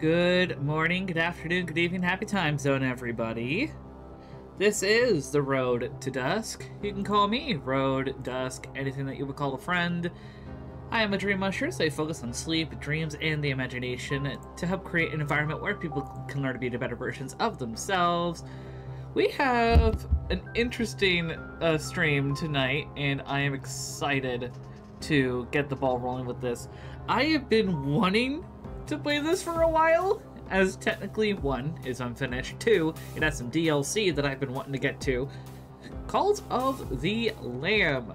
Good morning, good afternoon, good evening, happy time zone, everybody. This is the Road to Dusk. You can call me Road, Dusk, anything that you would call a friend. I am a dream usher, so I focus on sleep, dreams, and the imagination to help create an environment where people can learn to be the better versions of themselves. We have an interesting uh, stream tonight, and I am excited to get the ball rolling with this. I have been wanting to play this for a while, as technically, one, is unfinished, two, it has some DLC that I've been wanting to get to. Cult of the Lamb.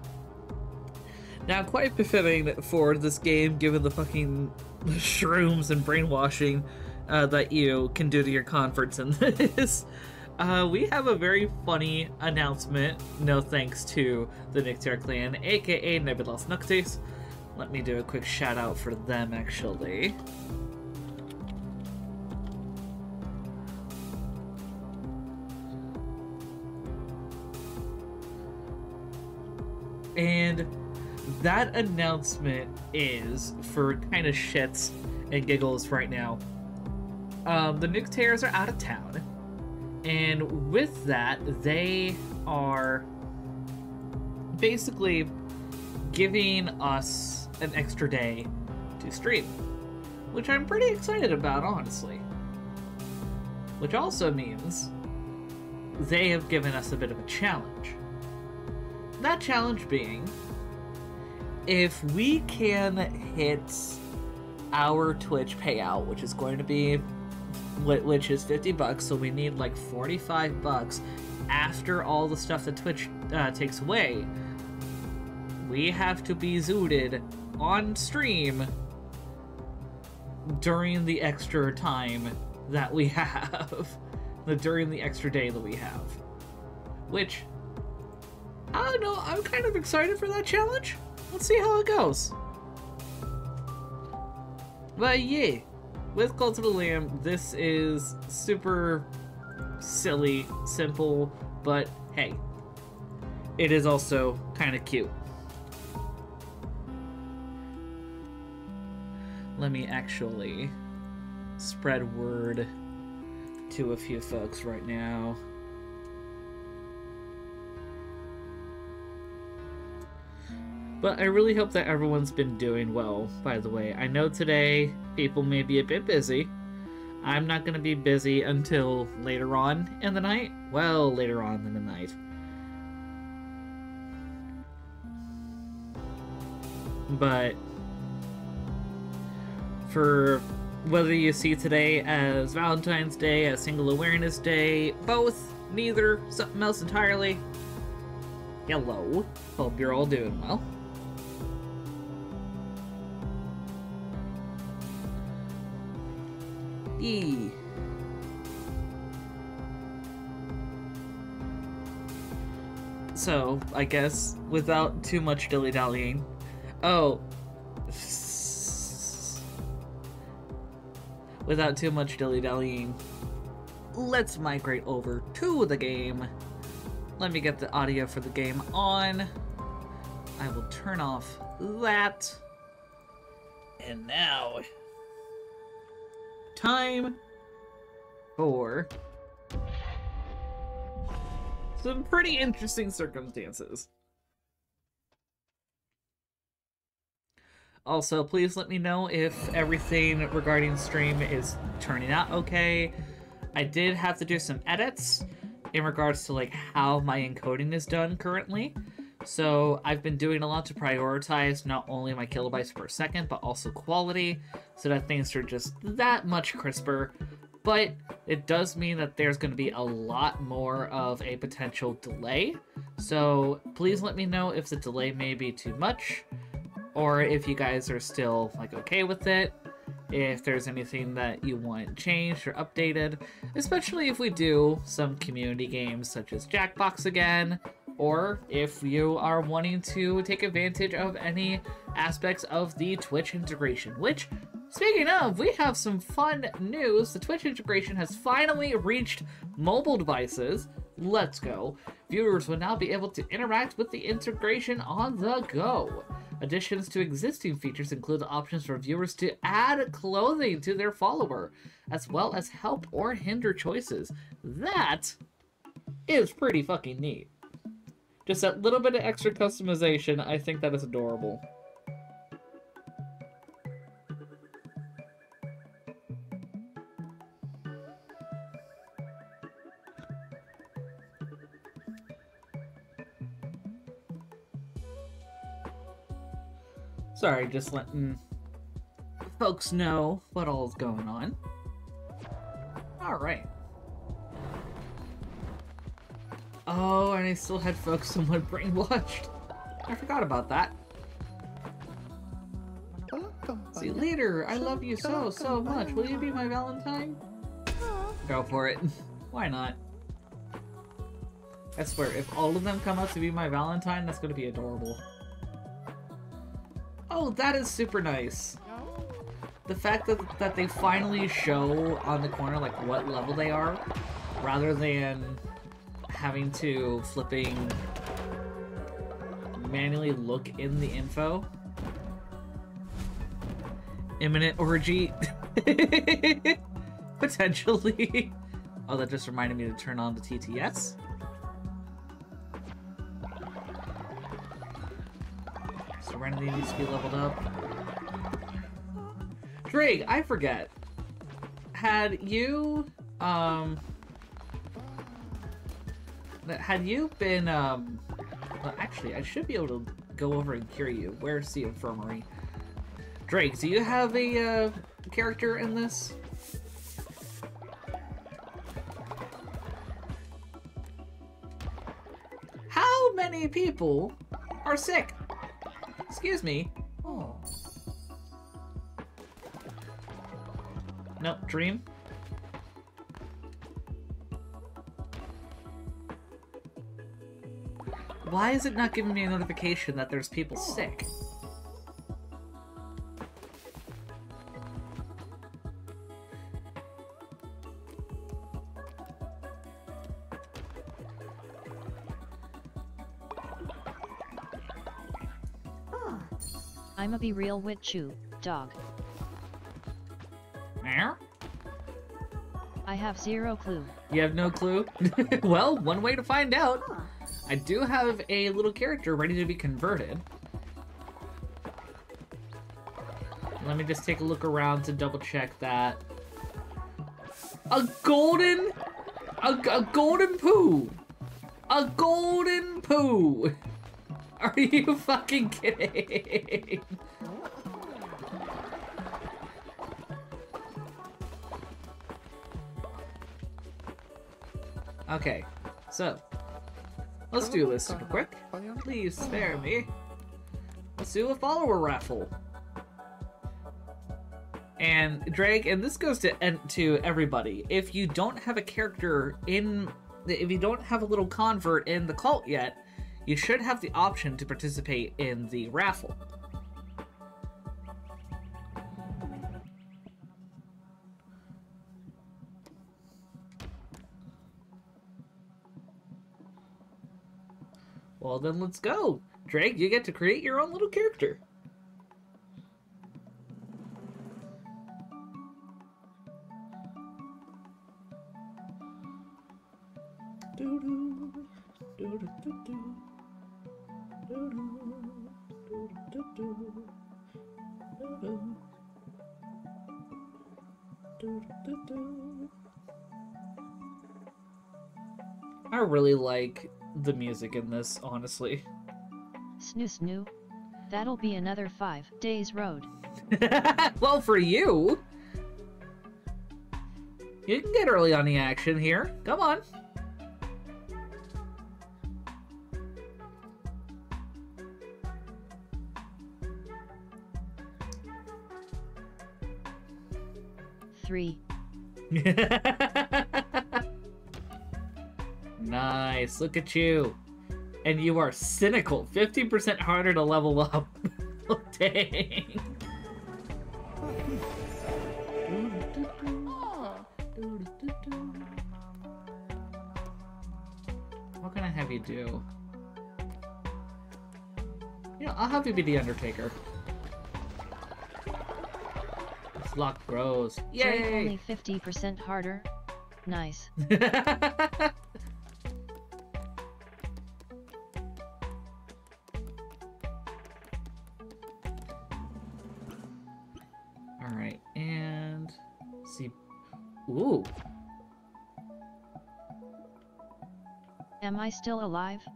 Now, quite befitting for this game, given the fucking shrooms and brainwashing uh, that you can do to your converts in this. Uh, we have a very funny announcement, no thanks to the Nictar clan, aka Nebulas Noctis. Let me do a quick shout out for them, actually. And that announcement is for kind of shits and giggles right now. Um, the Nictars are out of town, and with that, they are basically giving us an extra day to stream, which I'm pretty excited about, honestly. Which also means they have given us a bit of a challenge. That challenge being if we can hit our Twitch payout, which is going to be which is 50 bucks, so we need like 45 bucks after all the stuff that Twitch uh, takes away. We have to be zooted on stream during the extra time that we have, the during the extra day that we have. Which, I don't know, I'm kind of excited for that challenge. Let's see how it goes. But yeah, with Cult of the Lamb, this is super silly, simple, but hey, it is also kind of cute. Let me actually spread word to a few folks right now. But I really hope that everyone's been doing well, by the way. I know today people may be a bit busy. I'm not going to be busy until later on in the night. Well, later on in the night. But for whether you see today as Valentine's Day, as Single Awareness Day, both, neither, something else entirely, hello. Hope you're all doing well. So, I guess, without too much dilly-dallying... Oh. Without too much dilly-dallying, let's migrate over to the game. Let me get the audio for the game on. I will turn off that. And now time for some pretty interesting circumstances. Also, please let me know if everything regarding stream is turning out okay. I did have to do some edits in regards to like how my encoding is done currently. So I've been doing a lot to prioritize not only my kilobytes per second, but also quality, so that things are just that much crisper. But it does mean that there's going to be a lot more of a potential delay. So please let me know if the delay may be too much, or if you guys are still like okay with it. If there's anything that you want changed or updated, especially if we do some community games such as Jackbox again, or if you are wanting to take advantage of any aspects of the Twitch integration, which, speaking of, we have some fun news. The Twitch integration has finally reached mobile devices. Let's go. Viewers will now be able to interact with the integration on the go. Additions to existing features include options for viewers to add clothing to their follower, as well as help or hinder choices. That is pretty fucking neat. Just that little bit of extra customization, I think that is adorable. Sorry, just letting folks know what all's going on. Alright. Oh, and I still had folks somewhat brainwashed. I forgot about that. See, you later, I love you so, so much. Will you be my Valentine? Go for it. Why not? I swear, if all of them come out to be my Valentine, that's gonna be adorable. Oh, that is super nice. The fact that, that they finally show on the corner, like, what level they are, rather than having to flipping manually look in the info. Imminent orgy. Potentially. Oh, that just reminded me to turn on the TTS. Serenity needs to be leveled up. Drake, I forget. Had you, um... Had you been, um... Well, actually, I should be able to go over and cure you. Where's the infirmary? Drake, do you have a, uh, character in this? How many people are sick? Excuse me. Oh. Nope, dream. Why is it not giving me a notification that there's people sick? I'ma be real with you, dog. There? I have zero clue. You have no clue? well, one way to find out. I do have a little character ready to be converted. Let me just take a look around to double check that. A golden... A, a golden poo! A golden poo! Are you fucking kidding? Okay, so let's do this super quick. Please spare me. Let's do a follower raffle. And Drake, and this goes to to everybody. If you don't have a character in, if you don't have a little convert in the cult yet, you should have the option to participate in the raffle. Well, then let's go. Drake, you get to create your own little character. I really like the music in this, honestly. Snu snu. That'll be another five days road. well, for you. You can get early on the action here. Come on. Three. nice. Look at you. And you are cynical. 50% harder to level up. oh, dang. What can I have you do? You know, I'll have you be the Undertaker. This lock grows. Drake Yay! only 50% harder. Nice. I still alive?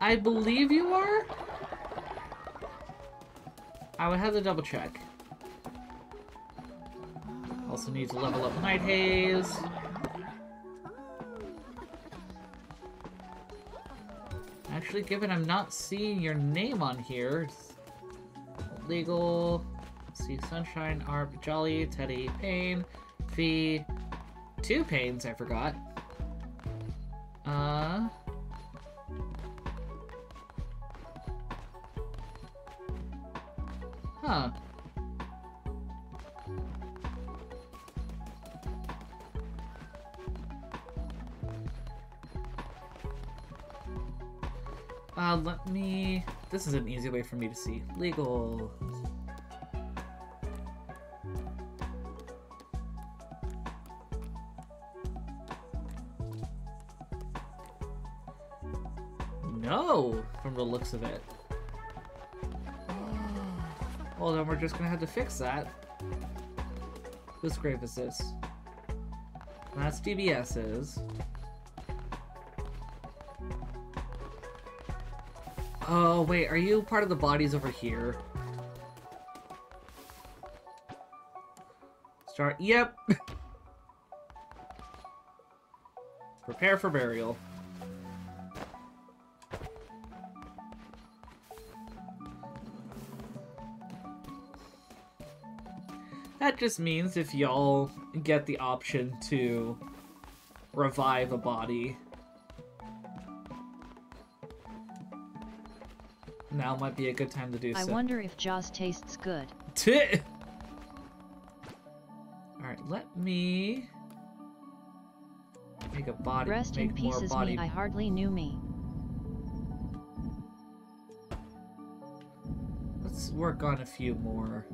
I believe you are? I would have to double check. Also need to level up Night Haze. Actually, given I'm not seeing your name on here, legal. See Sunshine, Arp, Jolly, Teddy, Pain, Fee, two Pains, I forgot. Huh. Uh, let me... This is an easy way for me to see. Legal... No, from the looks of it. Well, then we're just gonna have to fix that. Whose grave is this? That's DBS's. Oh, wait, are you part of the bodies over here? Start. Yep! Prepare for burial. That just means if y'all get the option to revive a body, now might be a good time to do I so. wonder if Jaws tastes good. Alright, let me make a body. Rest make in more pieces body. me I hardly knew me. Let's work on a few more.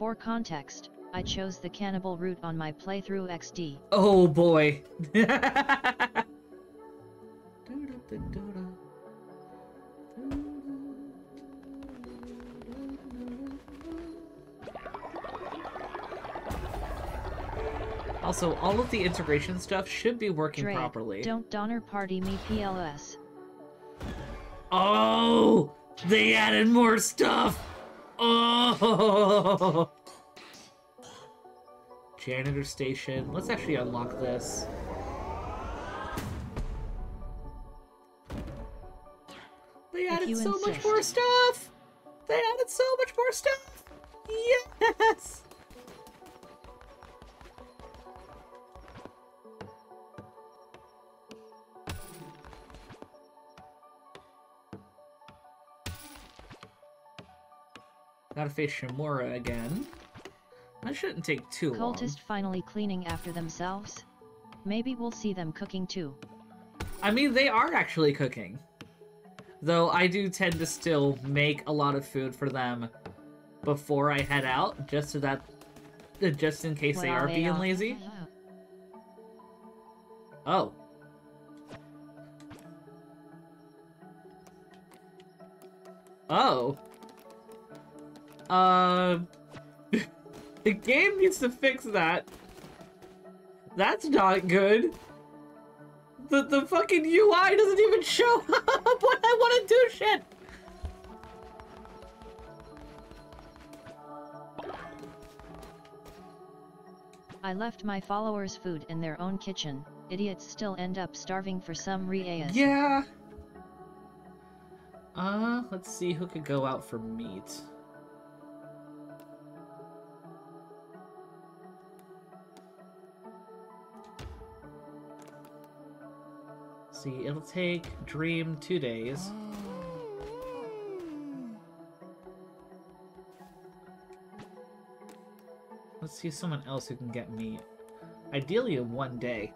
For context, I chose the cannibal route on my playthrough XD. Oh boy. Also, all of the integration stuff should be working Drake, properly. don't Donner Party me PLS. Oh! They added more stuff! Oh! Janitor station. Let's actually unlock this. They added so much more stuff! They added so much more stuff! Yes! Gotta face Shamura again. That shouldn't take too long. Cultist finally cleaning after themselves? Maybe we'll see them cooking too. I mean, they are actually cooking. Though I do tend to still make a lot of food for them before I head out, just so that, just in case they are being lazy. Oh. Oh. Uh, the game needs to fix that. That's not good. The the fucking UI doesn't even show up when I want to do shit. I left my followers food in their own kitchen. Idiots still end up starving for some reas. Yeah. Uh, let's see who could go out for meat. See, it'll take Dream two days. Let's see someone else who can get me, ideally in one day.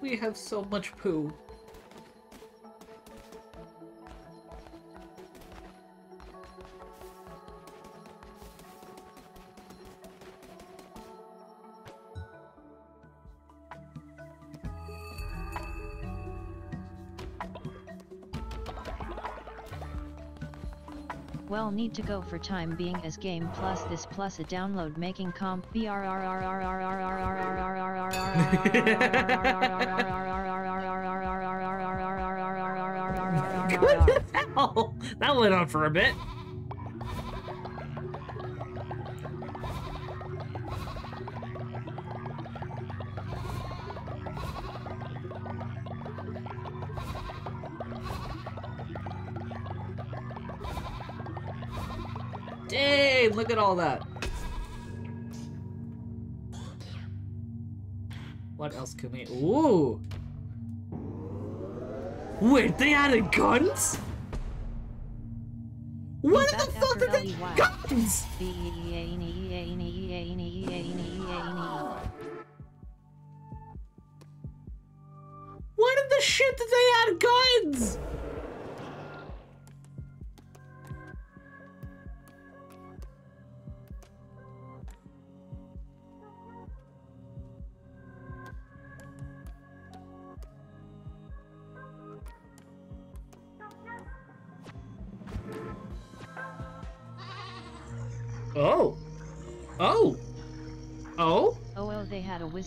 We have so much poo. Need to go for time being as game plus this plus a download making comp hell? That went on for a bit. Look at all that. What else can we... Ooh! Wait, they added guns? What the fuck are they guns? What in the shit did they add guns?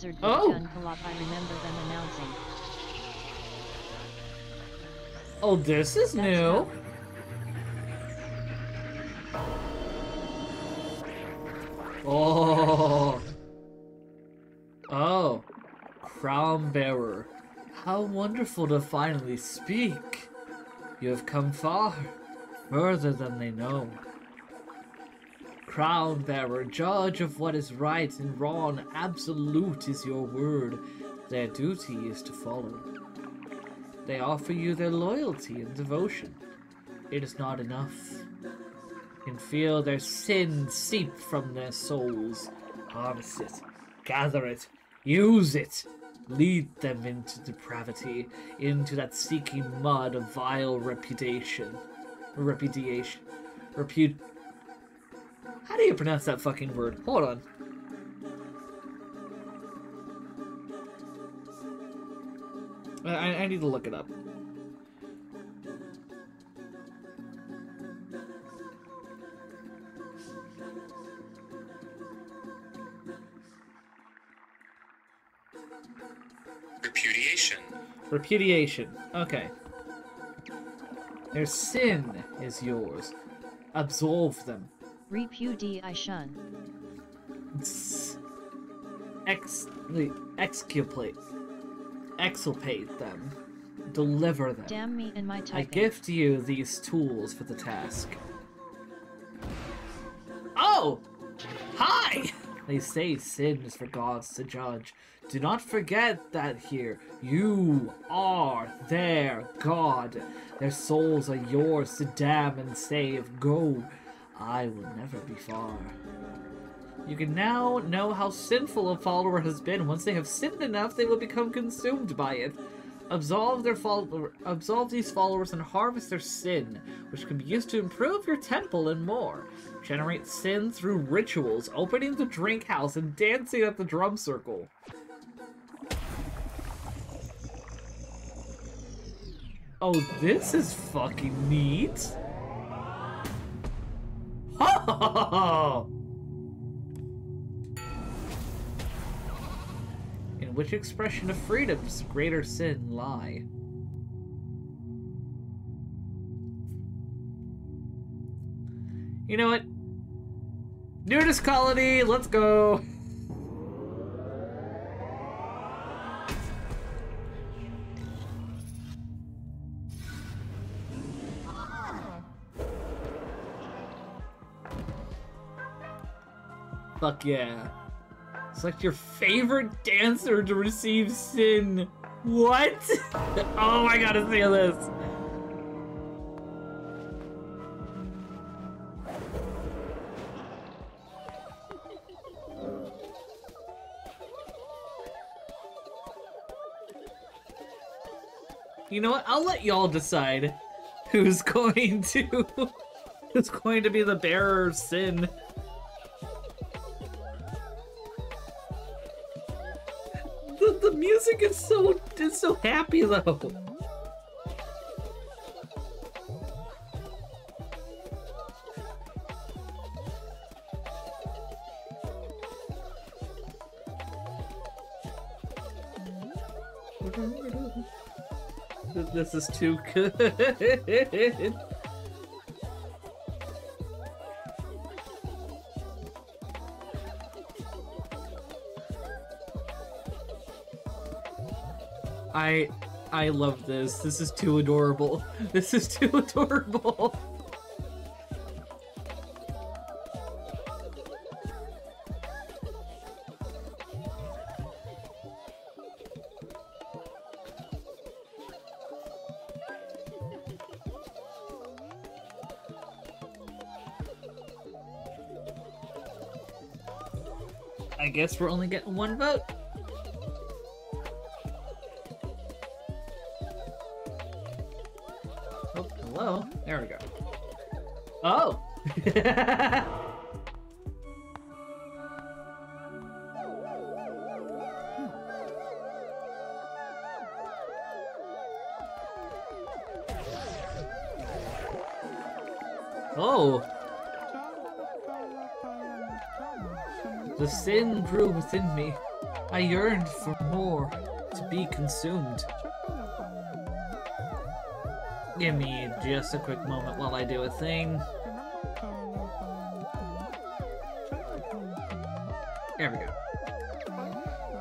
They had a wizard with Oh. gun co-op I remember them announcing. Oh, this is That's new. Oh. Oh. Crown bearer. How wonderful to finally speak. You have come far, further than they know. Crown bearer, judge of what is right and wrong, absolute is your word. Their duty is to follow. They offer you their loyalty and devotion. It is not enough You can feel their sin seep from their souls. Harvest it, gather it, use it, lead them into depravity, into that seeking mud of vile reputation. Repudiation. Repute. How do you pronounce that fucking word? Hold on. I, I need to look it up. Repudiation. Repudiation. Okay. Their sin is yours. Absolve them. Repudiation. Ex. Exculpate. Exculpate them. Deliver them. Damn me and my I gift you these tools for the task. Oh! Hi! They say sin is for gods to judge. Do not forget that here. You are their god. Their souls are yours to damn and save. Go. I will never be far. You can now know how sinful a follower has been. Once they have sinned enough, they will become consumed by it. Absolve their follower, absolve these followers and harvest their sin, which can be used to improve your temple and more. Generate sin through rituals, opening the drink house, and dancing at the drum circle. Oh, this is fucking neat. In which expression of freedom does greater sin lie? You know what? Nudist colony, let's go! Fuck yeah. Select your favorite dancer to receive sin. What? oh, I gotta see this. You know what? I'll let y'all decide who's going to who's going to be the bearer of sin. Music is so is so happy though. This is too good. I I love this. This is too adorable. This is too adorable. I guess we're only getting one vote. Oh! The sin grew within me. I yearned for more, to be consumed. Give me just a quick moment while I do a thing.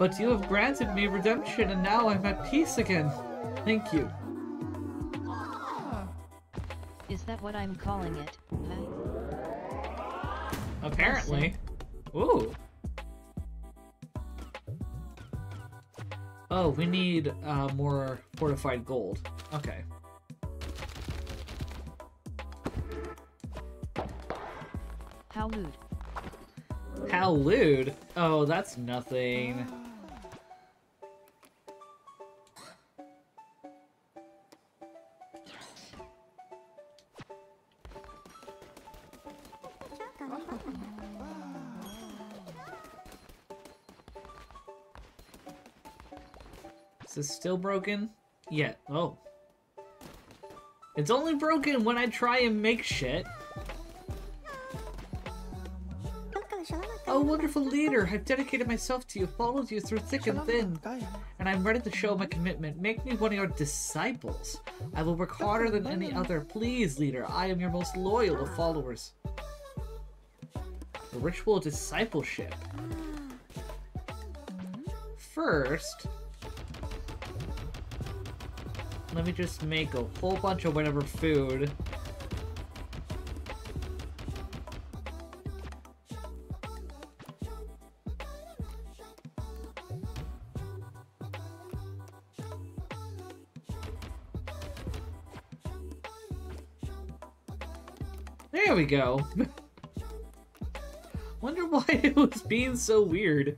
But you have granted me redemption and now I'm at peace again. Thank you. Is that what I'm calling it? Huh? Apparently. Ooh. Oh, we need uh, more fortified gold. Okay. How lewd. How lewd? Oh, that's nothing. Is still broken? Yeah. Oh. It's only broken when I try and make shit. Oh, wonderful leader, I've dedicated myself to you, followed you through thick and thin, and I'm ready to show my commitment. Make me one of your disciples. I will work harder than any other. Please, leader, I am your most loyal of followers. The ritual discipleship. First, let me just make a whole bunch of whatever food. There we go. Wonder why it was being so weird.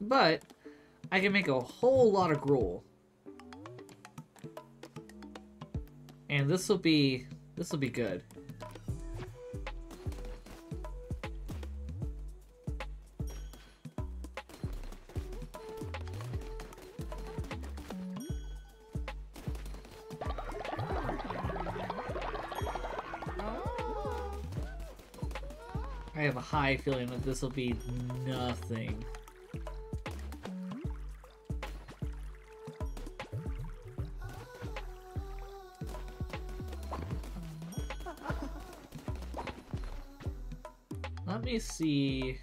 But, I can make a whole lot of gruel. And this will be, this will be good. I have a high feeling that this will be nothing. See.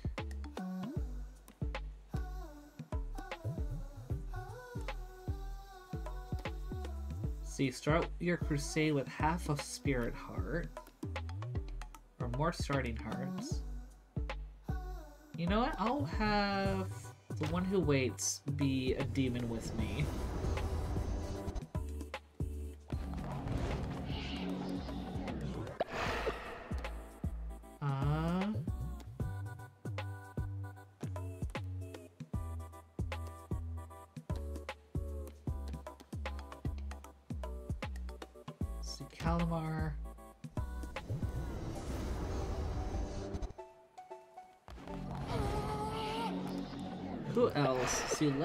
See, start your crusade with half of Spirit Heart. Or more starting hearts. You know what? I'll have the one who waits be a demon with me.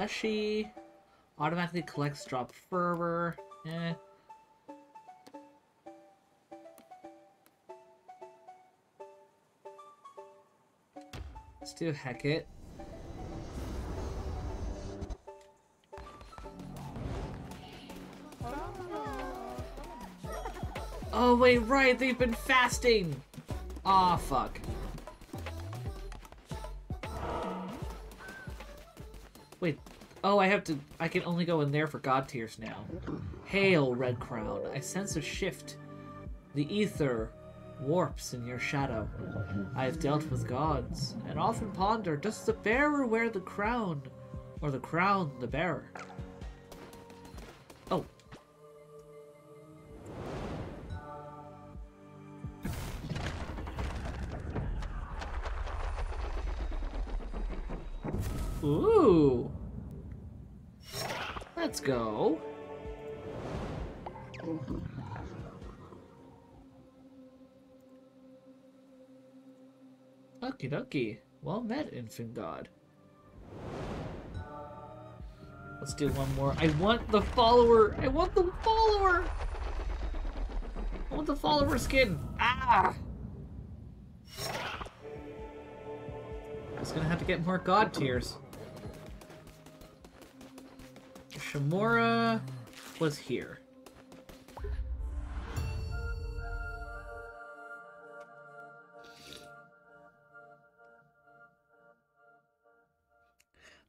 Else? See, Leshy automatically collects drop fervor. Eh. Let's do Heket. Oh wait, right, they've been fasting! Aw, oh, fuck. Oh, I have to- I can only go in there for god tears now. Hail, Red Crown, I sense a shift. The ether warps in your shadow. I have dealt with gods, and often ponder, does the bearer wear the crown, or the crown the bearer? Okie dokie. Well met, infant god. Let's do one more. I want the follower! I want the follower! I want the follower skin! Ah! I gonna have to get more god tears. Shamura was here.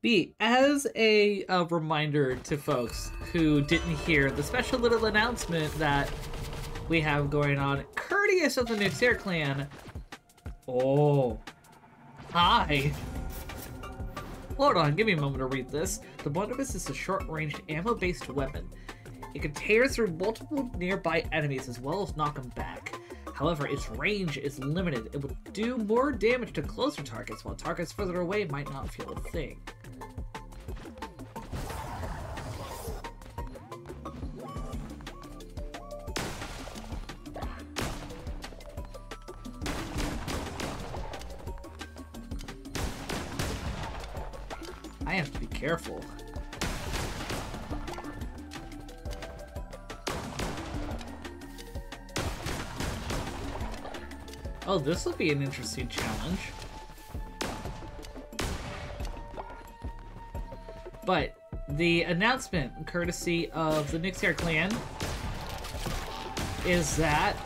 B, as a, a, reminder to folks who didn't hear the special little announcement that we have going on, courteous of the Nyxair clan. Oh. Hi. Hold on, give me a moment to read this. The Blunderbuss is a short-ranged ammo-based weapon. It can tear through multiple nearby enemies as well as knock them back. However, its range is limited. It will do more damage to closer targets, while targets further away might not feel a thing. This will be an interesting challenge. But the announcement, courtesy of the Nyxair clan, is that...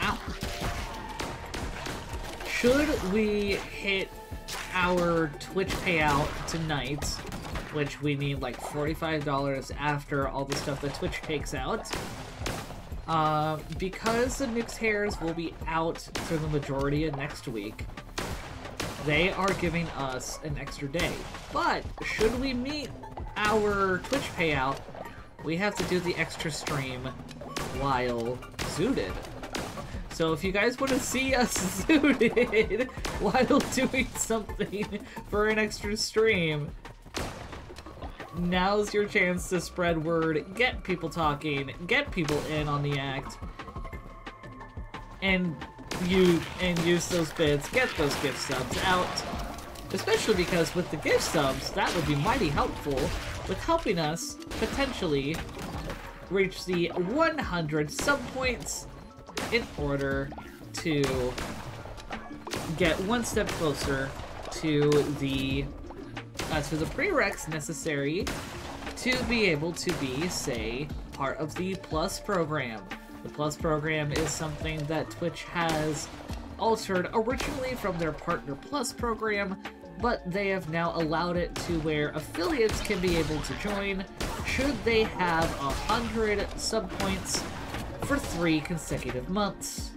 Ow. Should we hit our Twitch payout tonight, which we need like $45 after all the stuff that Twitch takes out, uh, because the Nyxairs will be out for the majority of next week, they are giving us an extra day. But, should we meet our Twitch payout, we have to do the extra stream while zooted. So if you guys want to see us zooted while doing something for an extra stream, now's your chance to spread word, get people talking, get people in on the act, and you and use those bits, get those gift subs out. Especially because with the gift subs, that would be mighty helpful with helping us potentially reach the 100 sub points in order to get one step closer to the uh, to the prereqs necessary to be able to be, say, part of the Plus program. The Plus program is something that Twitch has altered originally from their Partner Plus program, but they have now allowed it to where affiliates can be able to join should they have a hundred sub points for three consecutive months.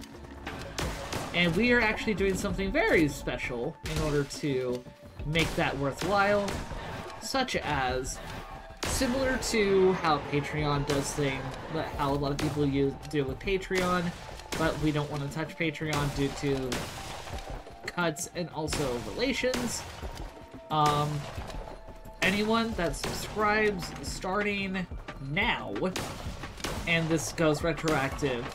And we are actually doing something very special in order to make that worthwhile, such as similar to how Patreon does things, but how a lot of people use, do with Patreon, but we don't want to touch Patreon due to cuts and also relations. Um, anyone that subscribes starting now, and this goes retroactive,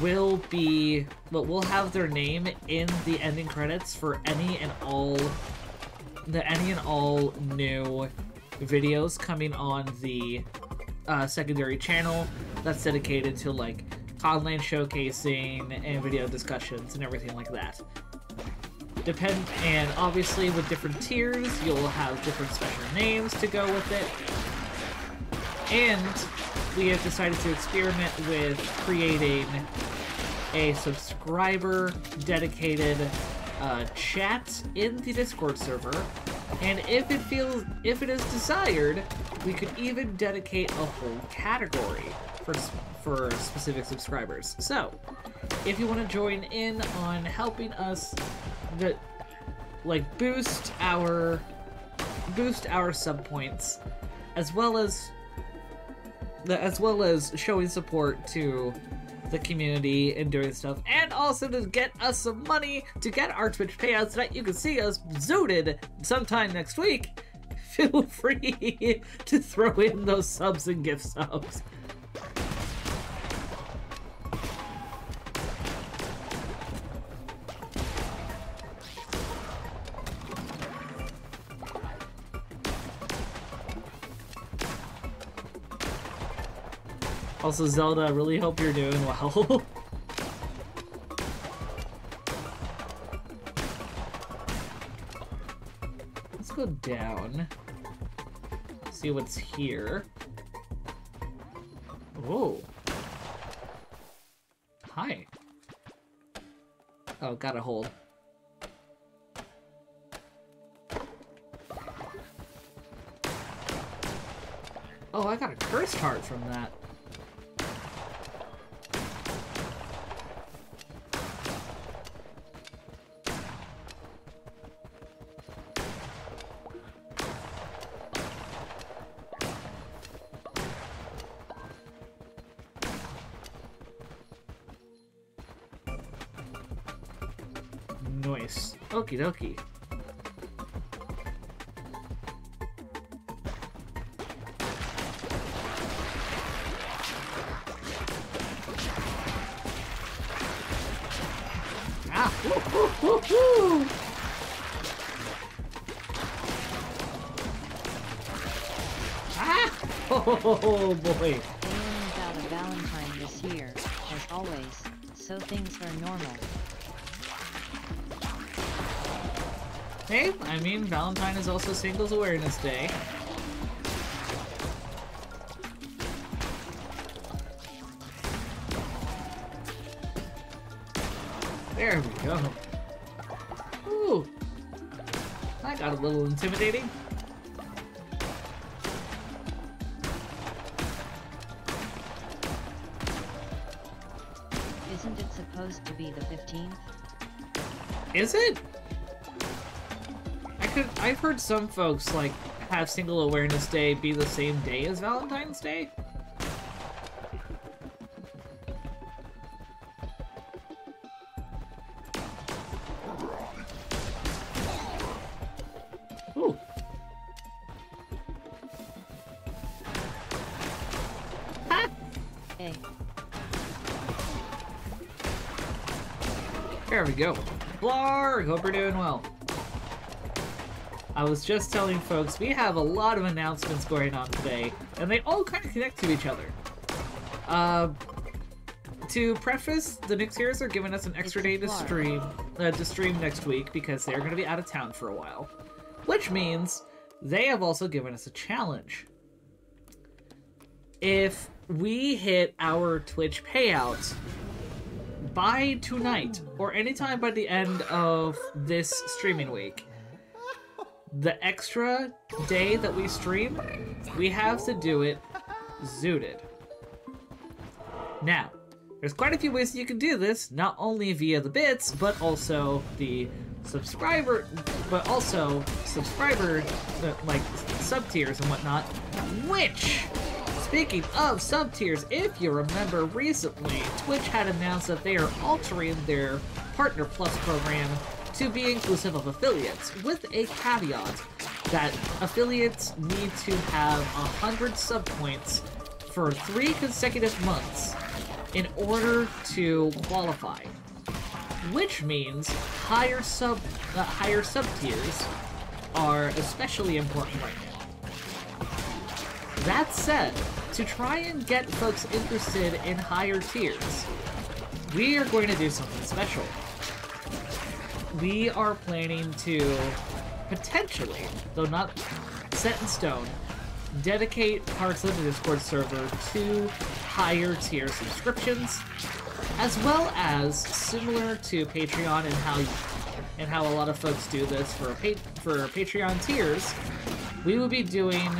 will be well, we'll have their name in the ending credits for any and all the any and all new videos coming on the uh, secondary channel that's dedicated to like Conlang showcasing and video discussions and everything like that. Depend and obviously with different tiers, you'll have different special names to go with it. And we have decided to experiment with creating a subscriber dedicated uh, chat in the Discord server. And if it feels, if it is desired, we could even dedicate a whole category for for specific subscribers. So, if you want to join in on helping us, the, like boost our boost our sub points, as well as as well as showing support to the community and doing stuff, and also to get us some money to get our Twitch payouts so that you can see us zooted sometime next week. Feel free to throw in those subs and gift subs. Also, Zelda, I really hope you're doing well. Let's go down. See what's here. Whoa. Hi. Oh, gotta hold. Oh, I got a cursed heart from that. Okie dokie. I mean, Valentine is also Singles Awareness Day. Folks like have Single Awareness Day be the same day as Valentine's Day. Ooh. Ha! Hey, There we go. Blarg, hope you're doing well. I was just telling folks we have a lot of announcements going on today, and they all kind of connect to each other. Uh, to preface, the Nixiers are giving us an extra day to stream uh, to stream next week because they're going to be out of town for a while, which means they have also given us a challenge. If we hit our Twitch payout by tonight or anytime by the end of this streaming week the extra day that we stream we have to do it zooted. Now there's quite a few ways you can do this not only via the bits but also the subscriber but also subscriber uh, like sub tiers and whatnot which Speaking of sub tiers, if you remember recently, Twitch had announced that they are altering their Partner Plus program to be inclusive of affiliates, with a caveat. that affiliates need to have 100 sub points for three consecutive months in order to qualify. Which means higher sub uh, higher sub tiers are especially important right now. That said, to try and get folks interested in higher tiers, we are going to do something special. We are planning to potentially, though not set in stone, dedicate parts of the Discord server to higher tier subscriptions, as well as similar to Patreon and how and how a lot of folks do this for pa for Patreon tiers, we will be doing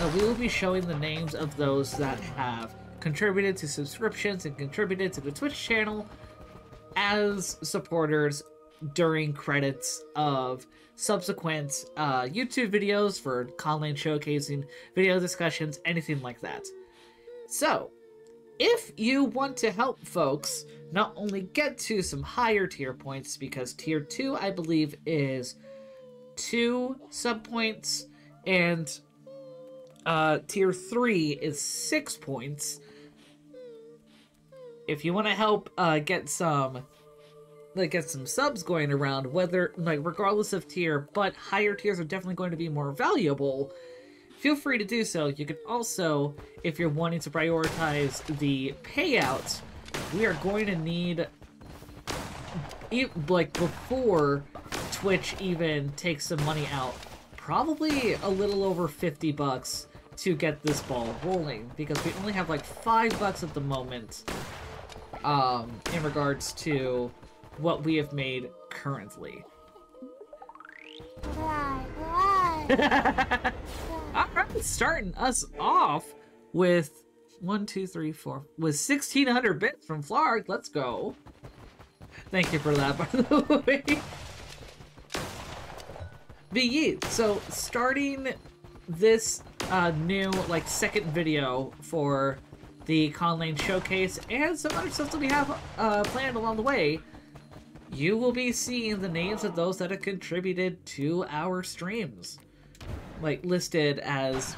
uh, we will be showing the names of those that have contributed to subscriptions and contributed to the Twitch channel as supporters during credits of subsequent uh, YouTube videos for Conlang showcasing, video discussions, anything like that. So, if you want to help folks not only get to some higher tier points, because tier 2, I believe, is 2 sub points, and uh, tier 3 is 6 points. If you want to help uh, get some like get some subs going around, whether like regardless of tier, but higher tiers are definitely going to be more valuable. Feel free to do so. You can also, if you're wanting to prioritize the payouts, we are going to need like before Twitch even takes some money out, probably a little over 50 bucks to get this ball rolling because we only have like 5 bucks at the moment um, in regards to what we have made currently. Alright, starting us off with one, two, three, four, with 1600 bits from Flarg. Let's go. Thank you for that, by the way. But so starting this uh, new, like, second video for the Conlang Showcase and some other stuff that we have uh, planned along the way, you will be seeing the names of those that have contributed to our streams. Like, listed as...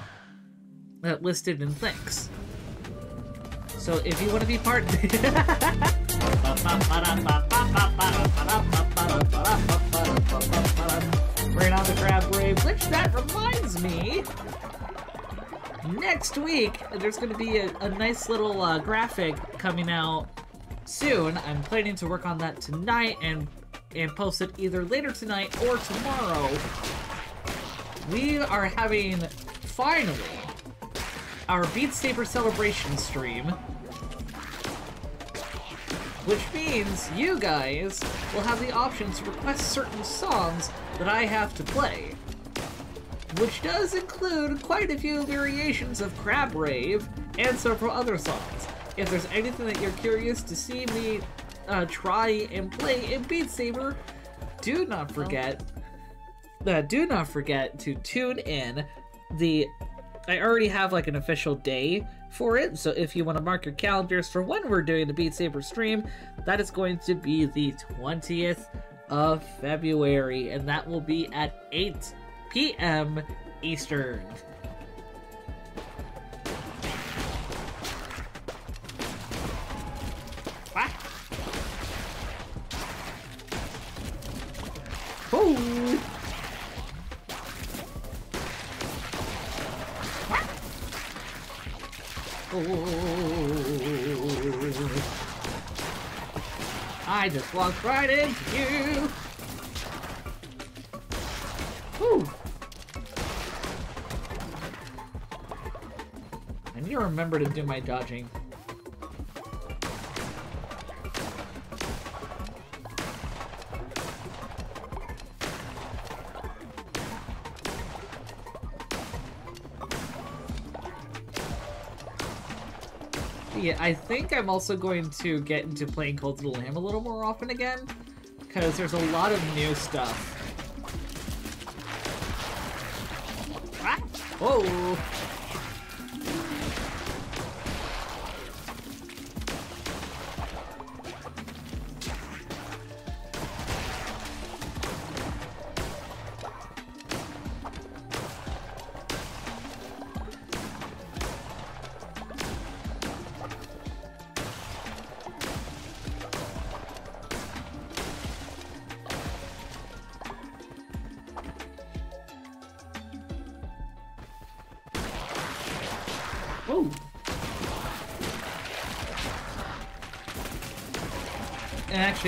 Uh, listed in thanks. So if you want to be part... Bring on the crab rave, which that reminds me... Next week, there's going to be a, a nice little uh, graphic coming out soon. I'm planning to work on that tonight and and post it either later tonight or tomorrow. We are having, finally, our Beat Saber celebration stream. Which means you guys will have the option to request certain songs that I have to play. Which does include quite a few variations of Crab Rave and several other songs. If there's anything that you're curious to see me uh, try and play in Beat Saber, do not forget. Uh, do not forget to tune in. The I already have like an official day for it, so if you want to mark your calendars for when we're doing the Beat Saber stream, that is going to be the 20th of February, and that will be at 8 p.m. Eastern. Just right into you. Whew. I need to remember to do my dodging. I think I'm also going to get into playing of the Lamb a little more often again, because there's a lot of new stuff.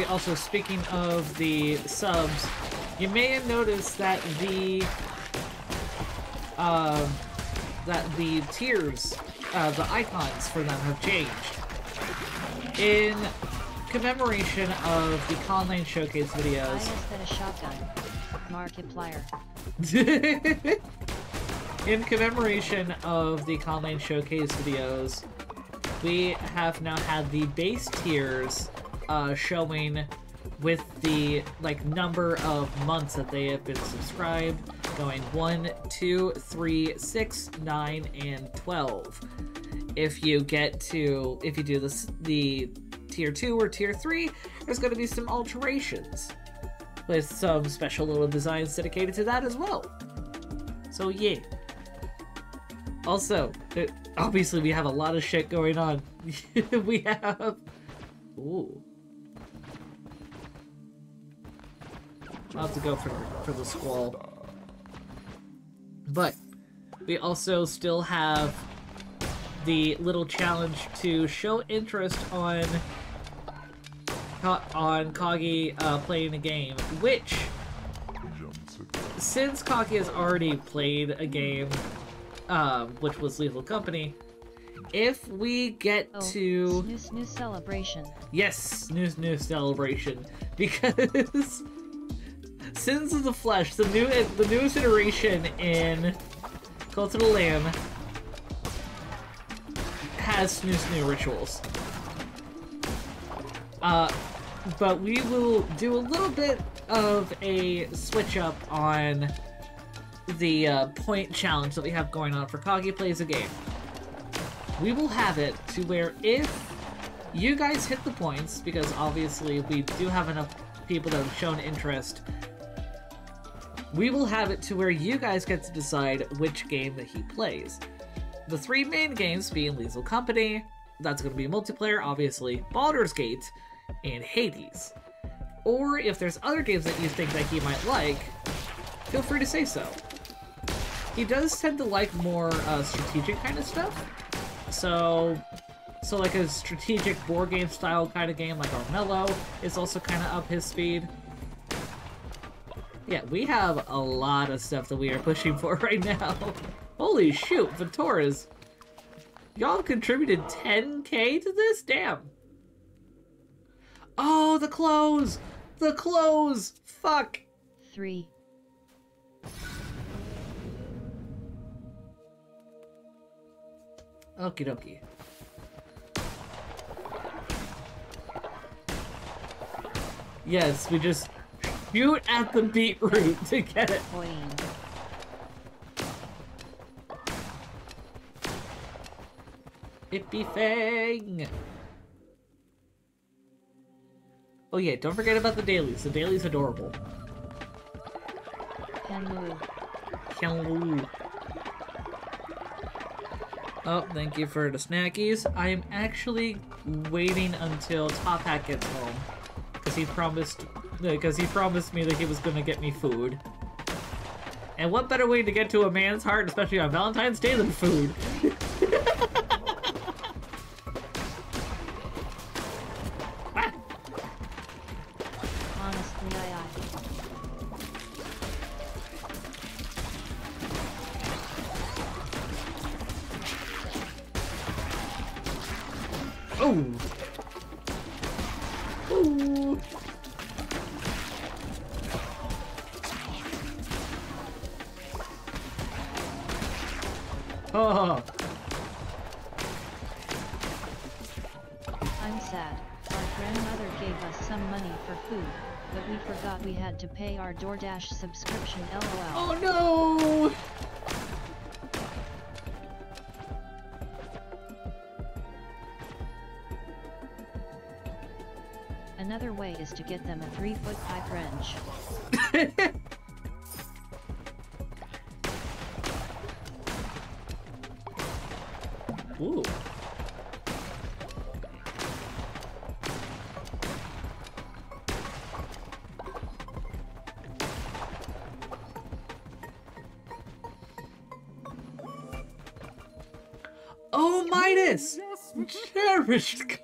Actually, also speaking of the subs, you may have noticed that the uh, that the tiers, uh, the icons for them have changed. In commemoration of the Conlang Showcase videos. A shotgun. Markiplier. In commemoration of the Conlang Showcase videos, we have now had the base tiers uh, showing with the like number of months that they have been subscribed, going 1, 2, 3, 6, 9, and 12. If you get to, if you do this, the tier 2 or tier 3, there's going to be some alterations with some special little designs dedicated to that as well. So yeah. Also, obviously we have a lot of shit going on. we have... Ooh. I'll have to go for, for the squall. But, we also still have the little challenge to show interest on on Kagi uh, playing a game, which since Kagi has already played a game, um, which was Lethal Company, if we get Oh, to snu snu celebration. yes, new new celebration because Sins of the Flesh, the new the newest iteration in Cult of the Lamb, has snoo new rituals. Uh, but we will do a little bit of a switch up on the uh, point challenge that we have going on for Kagi Plays a Game. We will have it to where if you guys hit the points, because obviously we do have enough people that have shown interest, we will have it to where you guys get to decide which game that he plays. The three main games being Lethal Company, that's going to be multiplayer, obviously, Baldur's Gate, and Hades. Or if there's other games that you think that he might like, feel free to say so. He does tend to like more uh, strategic kind of stuff, so so like a strategic board game style kind of game like Armello is also kind of up his speed. Yeah, we have a lot of stuff that we are pushing for right now. Holy shoot, Venturas. Y'all contributed 10k to this? Damn. Oh, the clothes! The clothes! Fuck! Three. Okie dokie. Yes, we just shoot at the beetroot to get it. Hippie Fang! Oh yeah, don't forget about the dailies. The dailies adorable. Hello. Oh, thank you for the snackies. I am actually waiting until Top Hat gets home. Because he promised because he promised me that he was gonna get me food. And what better way to get to a man's heart, especially on Valentine's Day, than food? DoorDash subscription lol. oh no! Another way is to get them a 3 foot pipe wrench.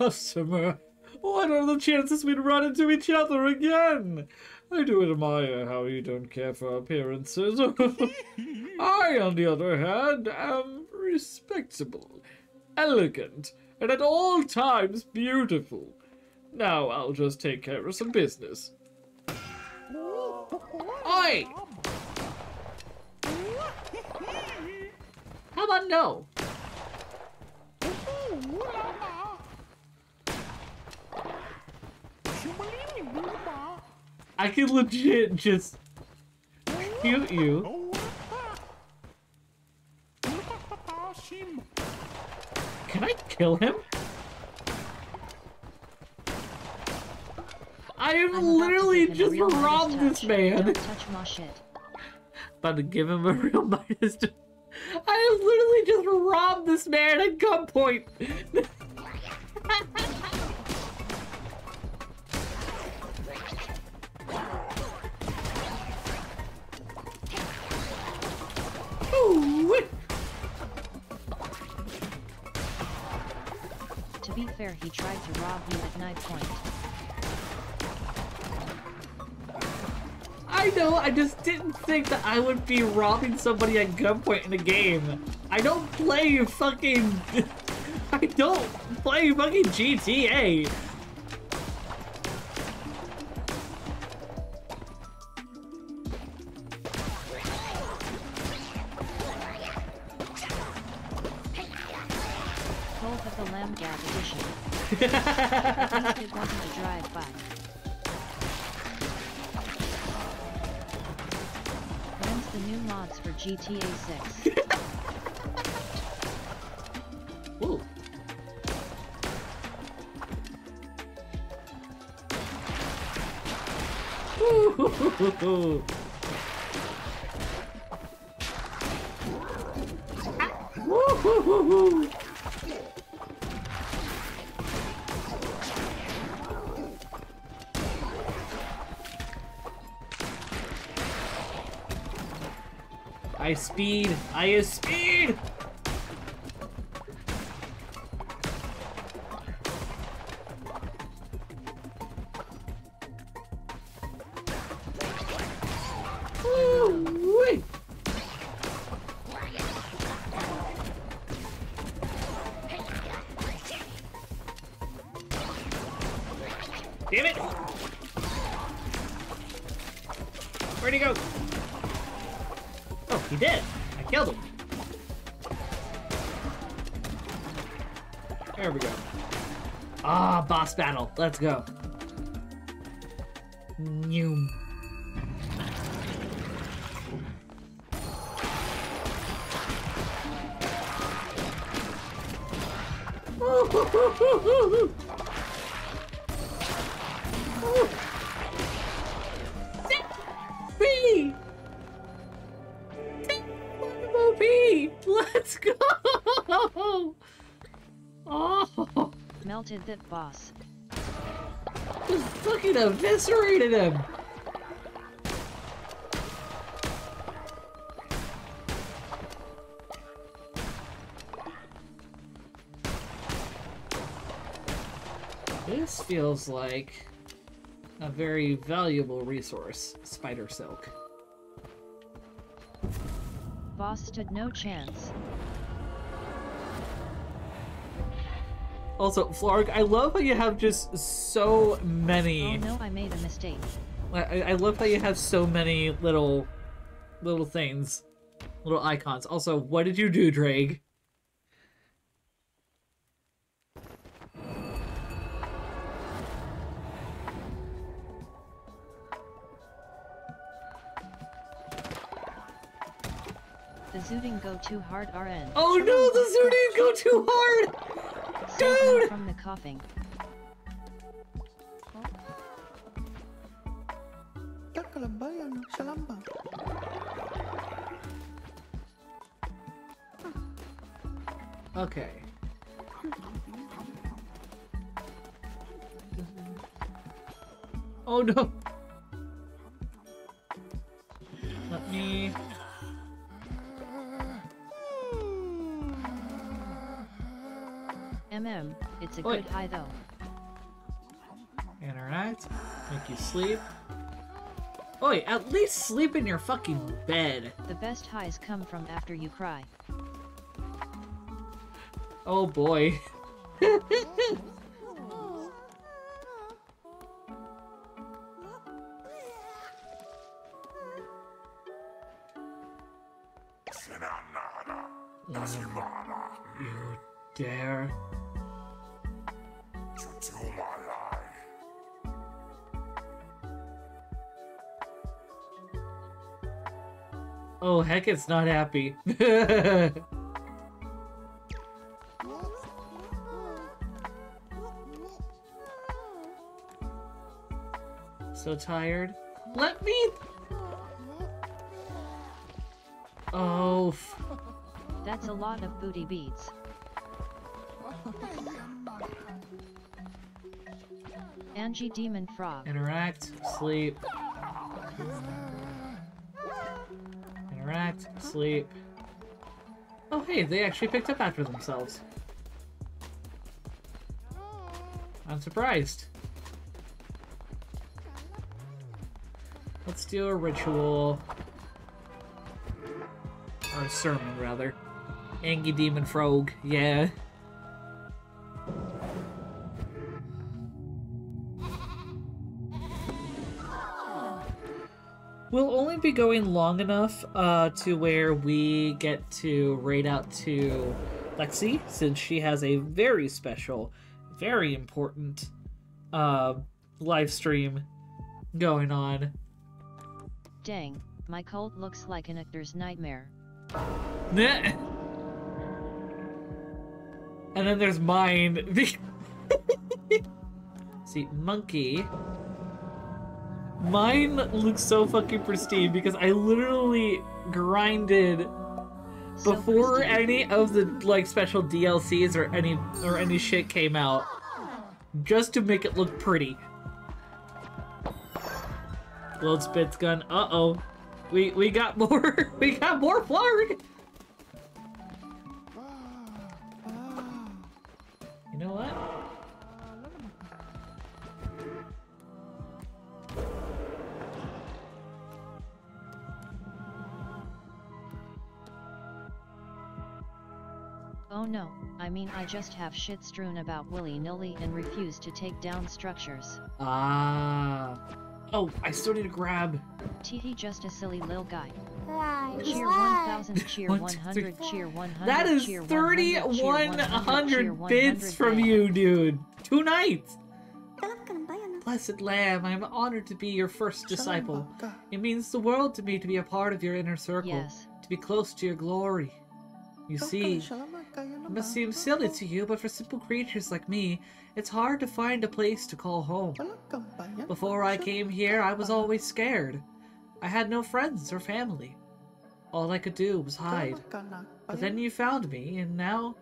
Customer! What are the chances we'd run into each other again? I do admire how you don't care for appearances. I, on the other hand, am respectable, elegant, and at all times beautiful. Now I'll just take care of some business. Oi! How about no? I can legit just shoot you. Can I kill him? I have I'm literally give him a just robbed this man. Don't touch my shit. About to give him a real Midas. t- I have literally just robbed this man at gunpoint. He tried to rob you at point. I know, I just didn't think that I would be robbing somebody at gunpoint in a game. I don't play fucking. I don't play fucking GTA. GTA 6? Ooh. Ooh. speed. I is speed. Let's go. Noom. B! MOP! Let's go! Oh, Melted that boss. Fucking eviscerated him! This feels like a very valuable resource, spider silk. Boss stood no chance. Also, Flarg, I love how you have just so many. Oh no, I made a mistake. I, I love how you have so many little, little things, little icons. Also, what did you do, Drake? The Zooting go too hard RN. Oh no, coughing. Takalambay, salamba. Okay. It's a Oi. good high though. Interact. Make you sleep. Oi, at least sleep in your fucking bed. The best highs come from after you cry. Oh boy. It's not happy. so tired. Let me. Oh, That's a lot of booty beads. Angie Demon Frog. interact, sleep. Sleep. Oh, hey, they actually picked up after themselves. I'm surprised. Let's do a ritual. Or a sermon, rather. Angie Demon Frog, yeah. Going long enough uh, to where we get to raid out to Lexi, since she has a very special, very important uh, live stream going on. Dang, my cult looks like an actor's nightmare. And then there's mine. See, monkey. Mine looks so fucking pristine because I literally grinded So before pristine. any of the like special DLCs or any or any shit came out, just to make it look pretty. Load spits gun. Uh oh, we we got more. we got more flarg. You know what? No, I mean I just have shit strewn about willy-nilly and refuse to take down structures. Ah. Oh, I still need to grab. Teehee just a silly lil guy. Right. Cheer 1000, cheer 100, cheer 100, That is cheer 100, cheer 100, cheer 3,100 100, bits from you, dude. Two nights. Kalap ka ng bayan. Blessed Lamb, I am honored to be your first disciple. It means the world to me to be a part of your inner circle, Yes. to be close to your glory. You see, Shalama kaya it must seem silly to you, but for simple creatures like me, it's hard to find a place to call home. Before I came here, I was always scared. I had no friends or family. All I could do was hide. Kalap ka na But then you found me, and now,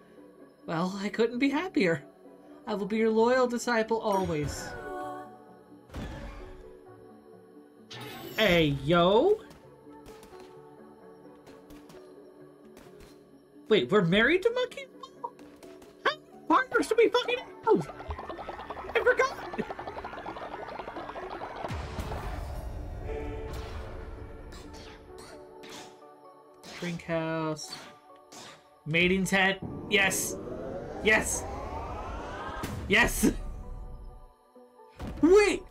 well, I couldn't be happier. I will be your loyal disciple always. Hey, yo! Wait, we're married to Monkey? How partners do we fucking have? I forgot! Drink house. Mating tent. Yes. Yes. Yes. Wait.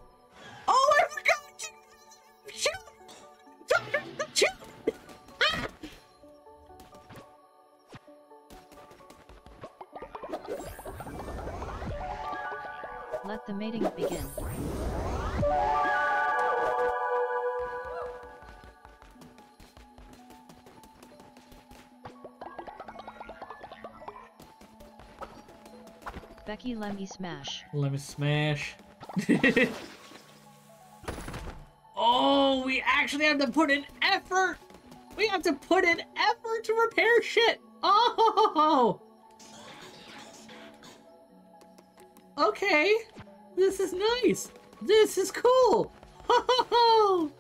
Becky let me smash. Let me smash. oh, we actually have to put in effort. We have to put in effort to repair shit. Oh. Okay. This is nice. This is cool.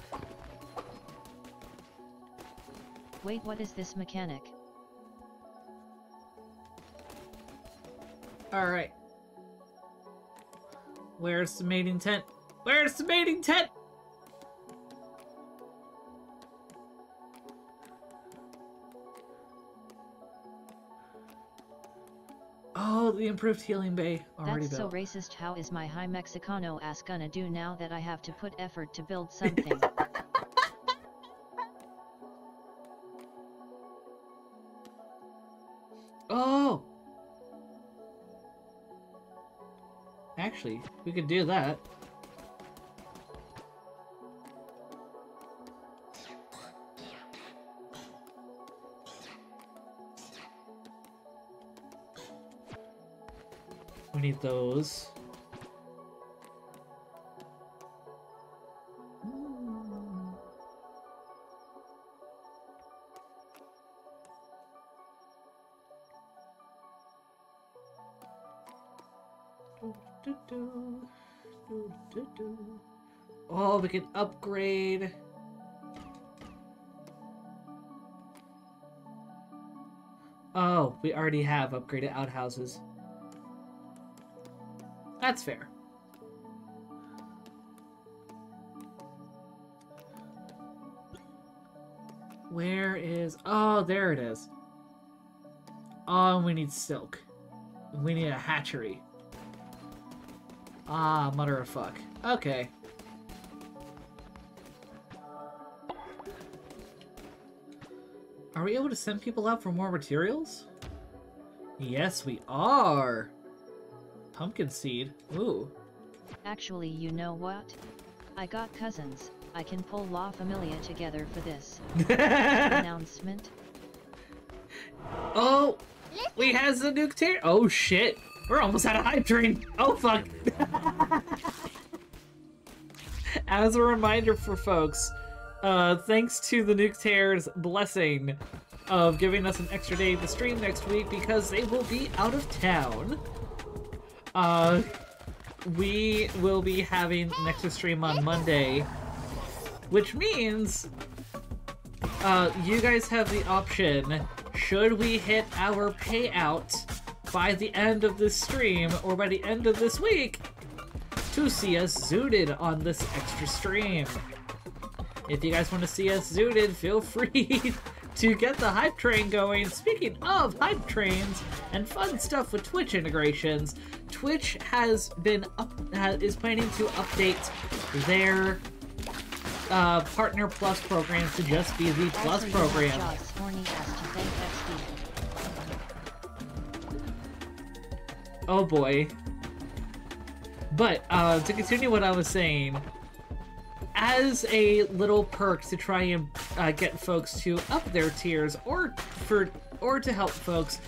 Wait, what is this mechanic? Alright. Where's the mating tent? Where's the mating tent? Oh, the improved healing bay already That's so racist. How is my high Mexicano ass gonna do now that I have to put effort to build something? Actually, we could do that. We need those. Can upgrade. Oh, we already have upgraded outhouses. That's fair. Where is... Oh, there it is. Oh, we need silk. We need a hatchery. Ah, mother of fuck. Okay. Are we able to send people out for more materials? Yes, we are. Pumpkin seed. Ooh. Actually, you know what? I got cousins. I can pull La Familia together for this announcement. oh, we has the nuke tear. Oh shit. We're almost out of hype train. Oh fuck. As a reminder for folks, uh, thanks to the Nuke Tear's blessing of giving us an extra day to stream next week because they will be out of town. Uh, we will be having an extra stream on Monday, which means uh, you guys have the option, should we hit our payout by the end of this stream or by the end of this week, to see us zooted on this extra stream. If you guys want to see us zooted, feel free to get the hype train going. Speaking of hype trains and fun stuff with Twitch integrations, Twitch has been up, ha- is planning to update their uh, Partner Plus program to just be the Plus program. have Jaws horny ass to thank XD. Oh boy. But uh, to continue what I was saying, as a little perk to try and uh, get folks to up their tiers, or for or to help folks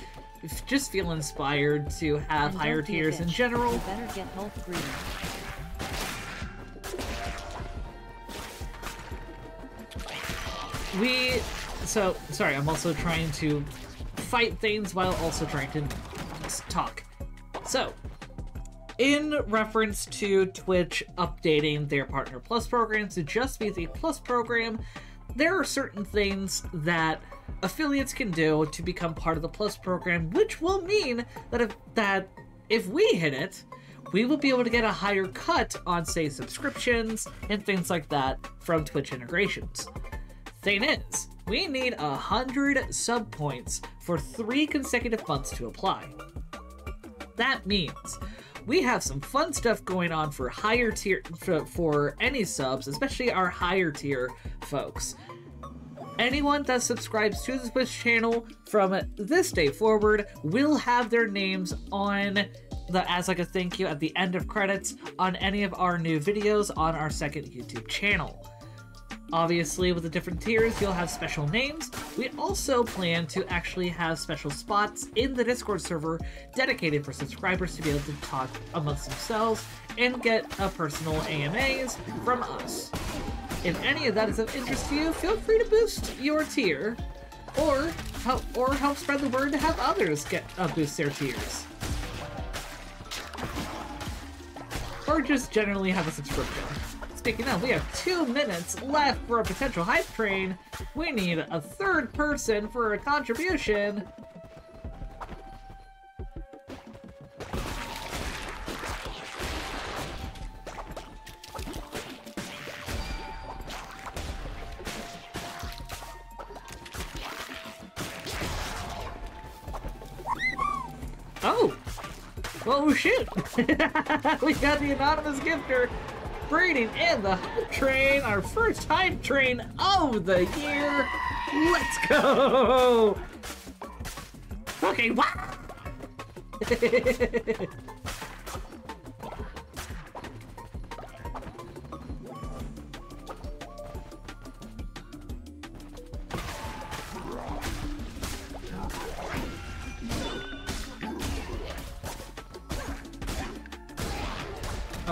just feel inspired to have And higher don't be a tiers in general, You better get both green. we so sorry i'm also trying to fight things while also trying to talk. So in reference to twitch updating their partner plus program to just be the plus program there are certain things that affiliates can do to become part of the plus program which will mean that if that if we hit it we will be able to get a higher cut on say subscriptions and things like that from twitch integrations Thing is, we need a hundred sub points for three consecutive months to apply. That means we have some fun stuff going on for higher tier for, for any subs, especially our higher tier folks. Anyone that subscribes to the Twitch channel from this day forward will have their names on the as like a thank you at the end of credits on any of our new videos on our second YouTube channel. Obviously, with the different tiers, you'll have special names. We also plan to actually have special spots in the Discord server dedicated for subscribers to be able to talk amongst themselves and get a personal AMAs from us. If any of that is of interest to you, feel free to boost your tier, or help or help spread the word to have others get uh, boost their tiers, or just generally have a subscription sticking up. We have two minutes left for a potential hype train. We need a third person for a contribution. Oh! Well, oh, shoot! we got the anonymous gifter! Breeding in the hype train, our first hype train of the year. Let's go! Okay, wow!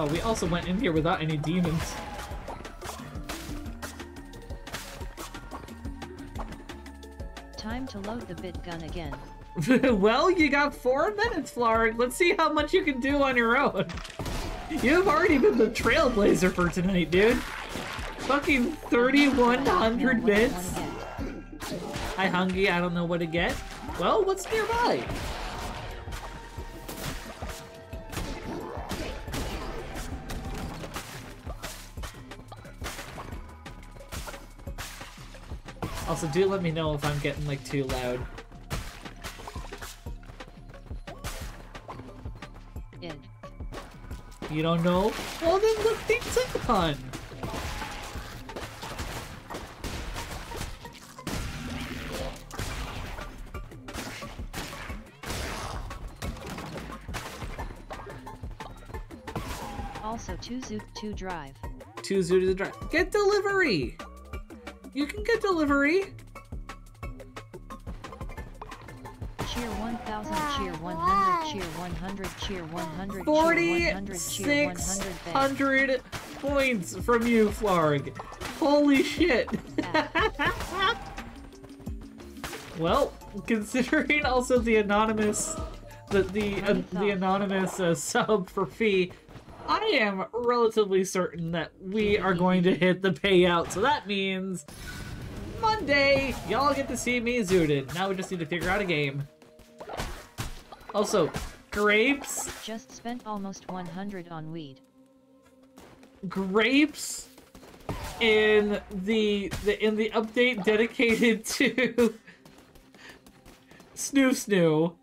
Oh, we also went in here without any demons. Time to load the bit gun again. well, you got four minutes, Flarg. Let's see how much you can do on your own. You've already been the trailblazer for tonight, dude. Fucking 3,100 bits. Hi, Hungy. I don't know what to get. Well, what's nearby? Also, do let me know if I'm getting, like, too loud. Id. You don't know? Well, then look things up, Also 2 Zoot 2 Drive. Two zoo to drive. Get delivery! You can get delivery. Cheer 1000, cheer 100, cheer 100, cheer 100, cheer one hundred. Forty-six hundred points from you, Flarg. Holy shit. well, considering also the anonymous, the the uh, the anonymous uh, sub for fee, I am relatively certain that we are going to hit the payout. So that means Monday, y'all get to see me zooted. Now we just need to figure out a game. Also, grapes Just spent almost 100 on weed. grapes in the, the in the update dedicated to Snu Snu.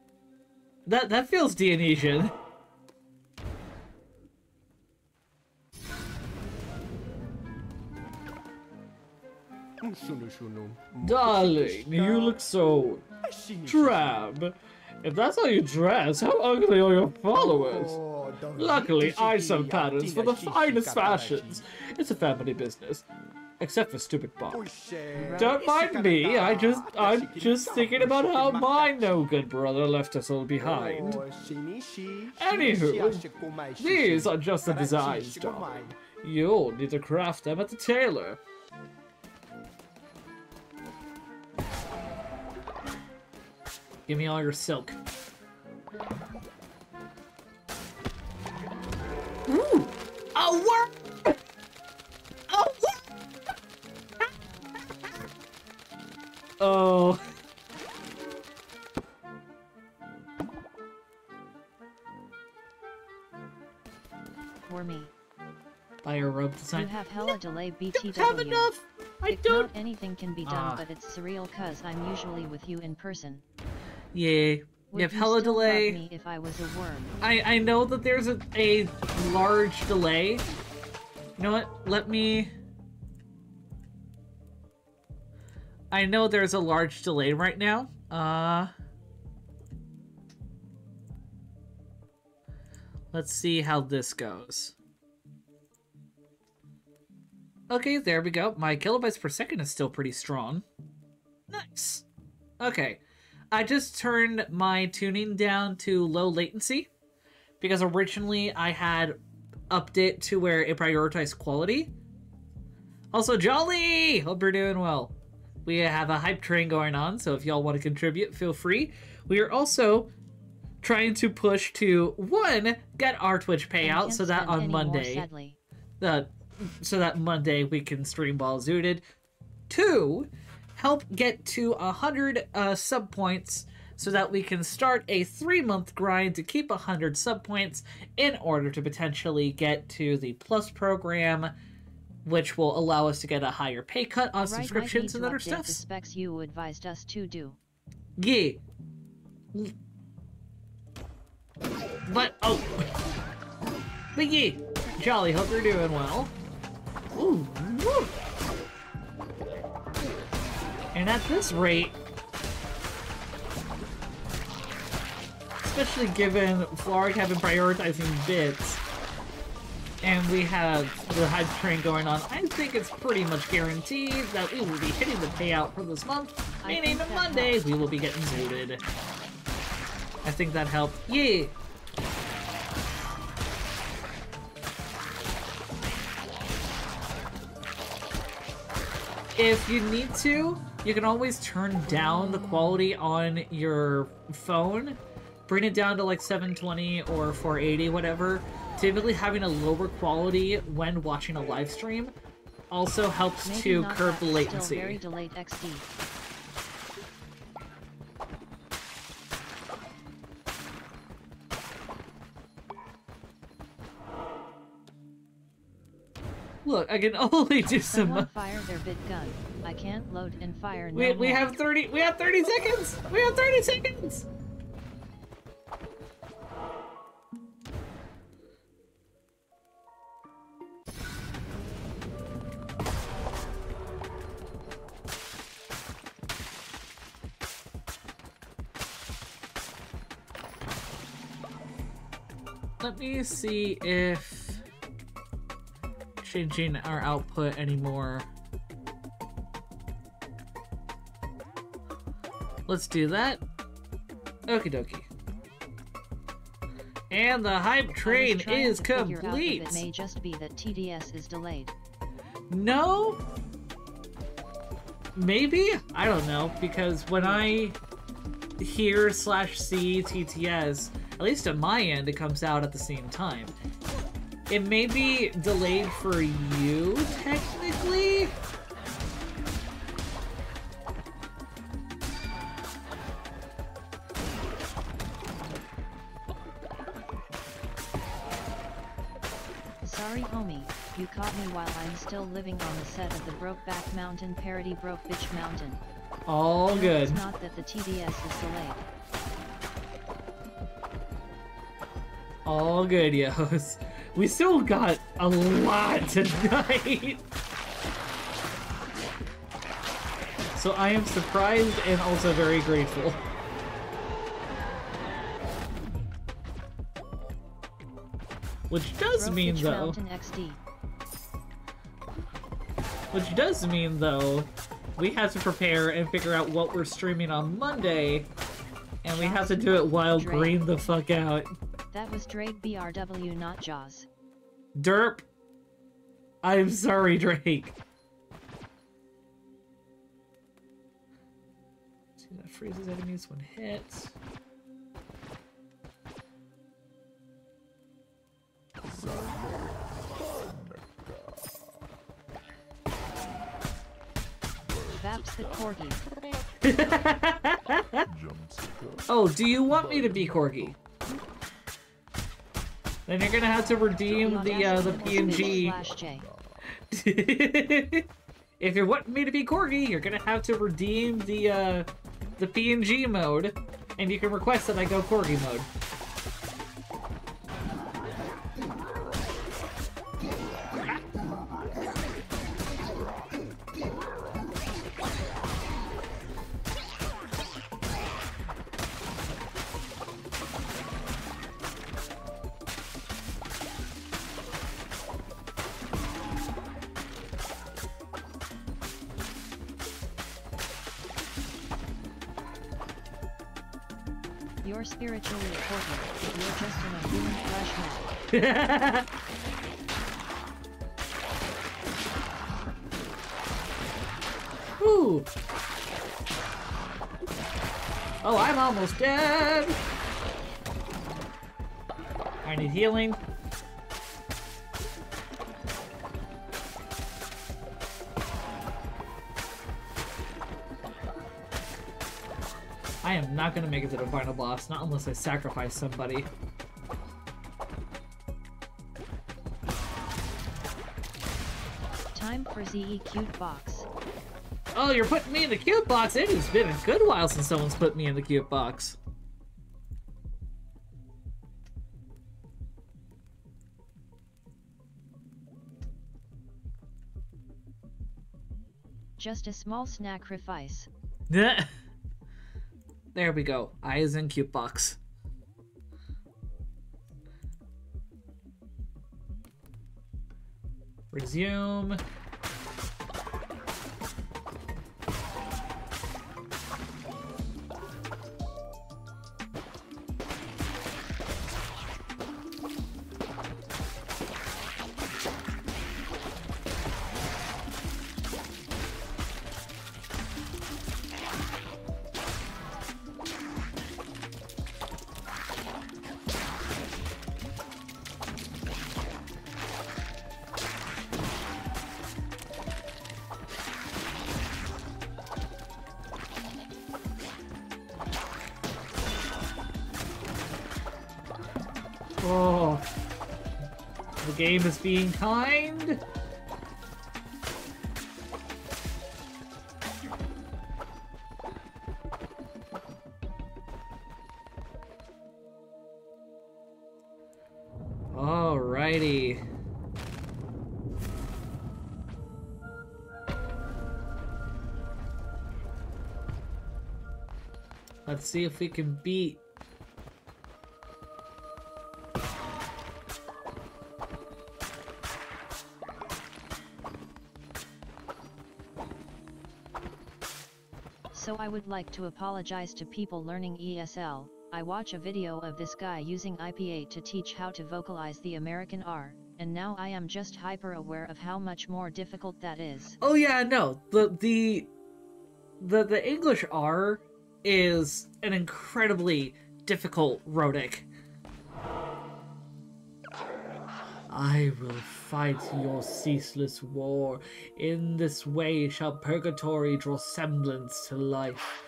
That that feels Dionysian. Darling, you look so drab. If that's how you dress, how ugly are your followers? Luckily, I sell patterns for the finest fashions. It's a family business. Except for stupid Bob. Don't mind me, I just I'm just thinking about how my no good brother left us all behind. Anywho, these are just the designs, darling. You'll need to craft them at the tailor. Give me all your silk. Ooh! A worm! A worm! oh. For me. Buy a robe You have hella delay don't BTW. have enough! I If don't! not anything can be done, Ah. but it's surreal cuz I'm usually with you in person. Yeah. Would You have hella delay. if I was a worm? I, I know that there's a, a large delay. You know what? Let me... I know there's a large delay right now. Uh... Let's see how this goes. Okay, there we go. My kilobytes per second is still pretty strong. Nice. Okay. I just turned my tuning down to low latency because originally I had upped it to where it prioritized quality. Also, Jolly! Hope you're doing well. We have a hype train going on, so if y'all want to contribute, feel free. We are also trying to push to one get our Twitch payout so that on more, Monday sadly. uh, so that Monday we can stream Ball Zooted. Two, help get to a hundred uh, sub points so that we can start a three month grind to keep a hundred sub points in order to potentially get to the plus program, which will allow us to get a higher pay cut on Right, subscriptions and other The stuff. specs you advised us to do. Yeah. But, oh. But yeah, jolly, hope you're doing well. Ooh, woo. And at this rate, especially given Florg have been prioritizing bits, and we have the hype train going on, I think it's pretty much guaranteed that we will be hitting the payout for this month, I meaning think that that Monday helps. we will be getting zooted. I think that helped. Yeah! If you need to, you can always turn down the quality on your phone. Bring it down to like 720 or 480, whatever. Typically, having a lower quality when watching a live stream also helps Maybe to curb that, the Still latency. Look, I can only do some. Someone fire their bit gun. I can't load and fire no We, we more. have 30 we have 30 seconds. We have 30 seconds. Let me see if changing our output anymore. Let's do that. Okie dokie. And the hype train is to figure out if complete. It may just be that TTS is delayed. No? Maybe? I don't know, because when I hear slash see TTS, at least on my end, it comes out at the same time. It may be delayed for you, technically? Sorry homie, you caught me while I'm still living on the set of the Brokeback Mountain parody Broke Bitch Mountain. All good. It's not that the TTS is delayed. All good, yos. We still got a lot tonight. So I am surprised and also very grateful. Which does Broke mean though, which does mean though, we have to prepare and figure out what we're streaming on Monday, and we have to do it while green the fuck out. That was Drake BRW not Jaws. Derp. I'm sorry, Drake. See that freezes enemies when hit. Vaps the Corgi. Oh, do you want me to be Corgi? Then you're gonna have to redeem the uh, the PNG. If you want me to be Corgi, you're gonna have to redeem the uh, the PNG mode, and you can request that I go Corgi mode. Spiritually important, you're just in a human flesh. Ooh. Oh, I'm almost dead. I need healing. I am not going to make it to the final boss, not unless I sacrifice somebody. Time for ZE Cute Box. Oh, you're putting me in the cute box? It has been a good while since someone's put me in the cute box. Just a small snack sacrifice. there we go. Eyes in cute box. Resume. Game is being kind. Alrighty. Let's see if we can beat would like to apologize to people learning ESL. I watch a video of this guy using IPA to teach how to vocalize the American R, and now I am just hyper aware of how much more difficult that is. Oh yeah, no. The the the the English R is an incredibly difficult rhotic. I will fight your ceaseless war. In this way shall purgatory draw semblance to life.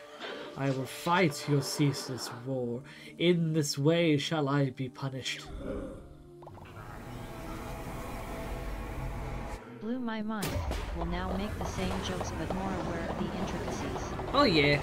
I will fight your ceaseless war. In this way shall I be punished. Blew my mind. Will now make the same jokes but more aware of the intricacies. Oh yeah.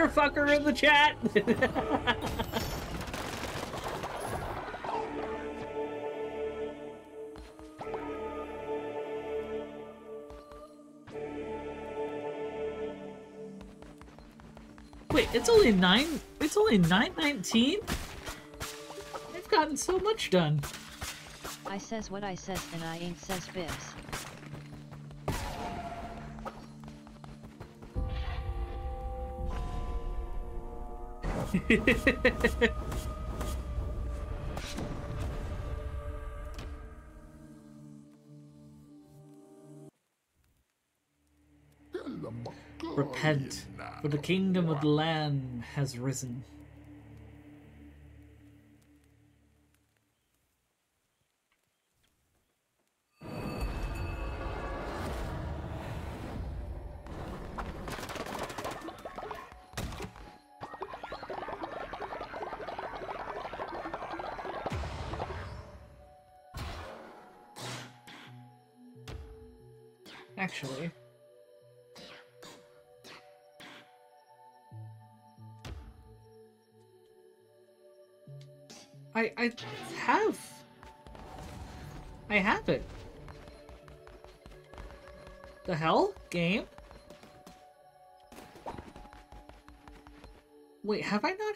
Got a monster fucker in the chat! Wait, it's only nine. It's only nine nineteen. I've gotten so much done. I says what I says and I ain't says biz. Repent, for the kingdom of the land has risen.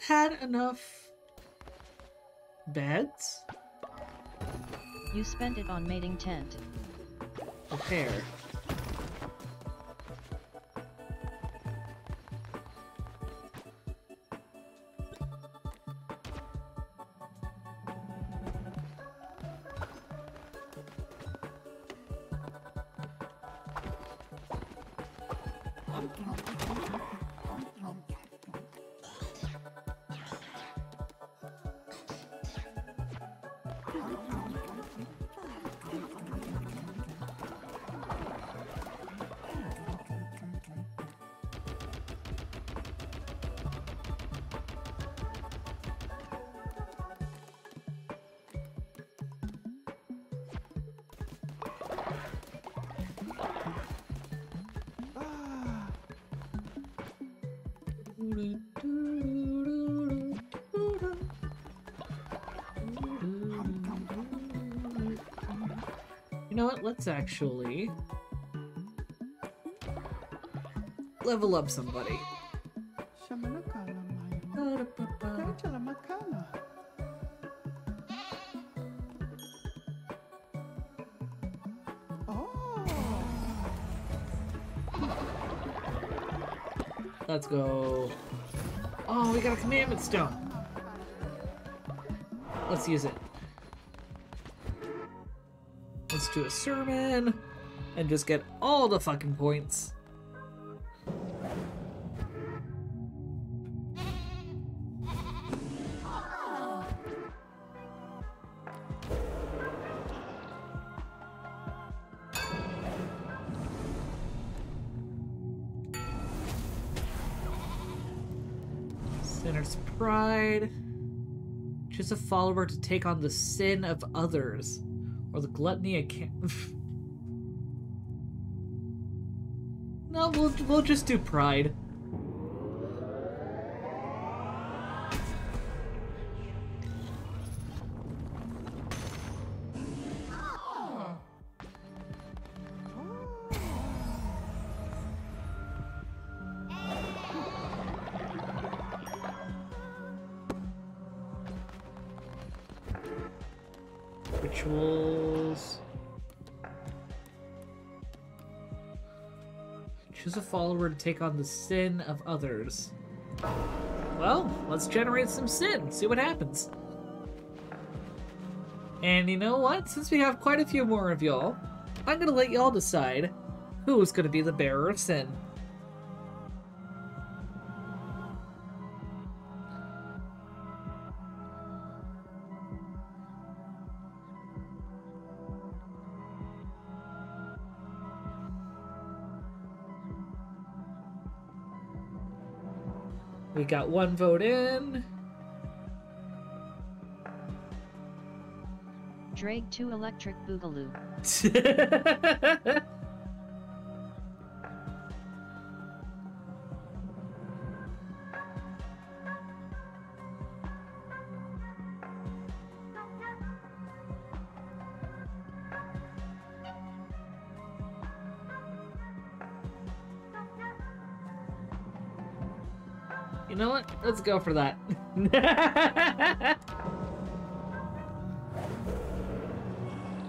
Had enough beds? You spent it on mating tent. Repair. Let's actually level up somebody. Shamanakala Maya. Rachel Makala. Oh. Let's go. Oh, we got a commandment stone. Let's use it. Let's a sermon and just get all the fucking points. Sinner's pride. Choose a follower to take on the sin of others, or the gluttony can- No, we'll we'll just do pride. Choose a follower to take on the sin of others. Well, let's generate some sin, see what happens. And you know what? Since we have quite a few more of y'all, I'm gonna let y'all decide who's gonna be the bearer of sin. We got one vote in. Drake 2 Electric Boogaloo. go for that.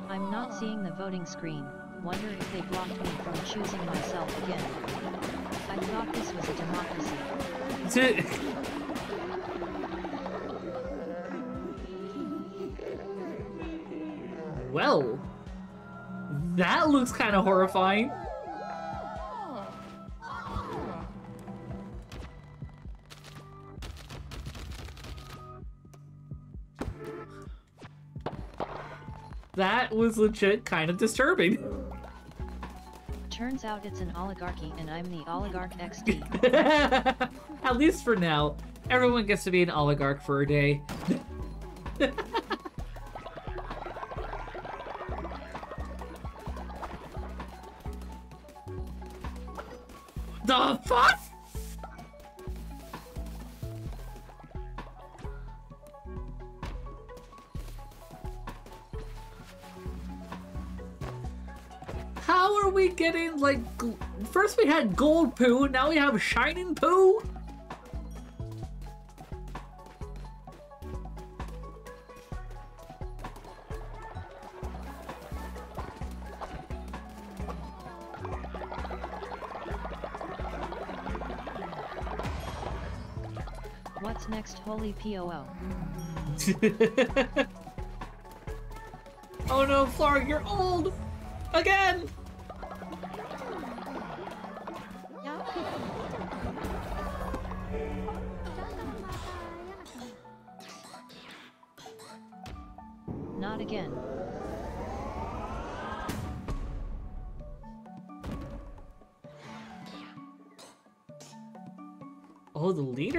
I'm not seeing the voting screen. Wonder if they blocked me from choosing myself again. I thought this was a democracy. well, that looks kind of horrifying. Was legit kind of disturbing. Turns out it's an oligarchy and I'm the oligarch XD. At least for now, everyone gets to be an oligarch for a day. Had gold poo, now we have shining poo. What's next, holy POO? oh no, Flora, you're old again.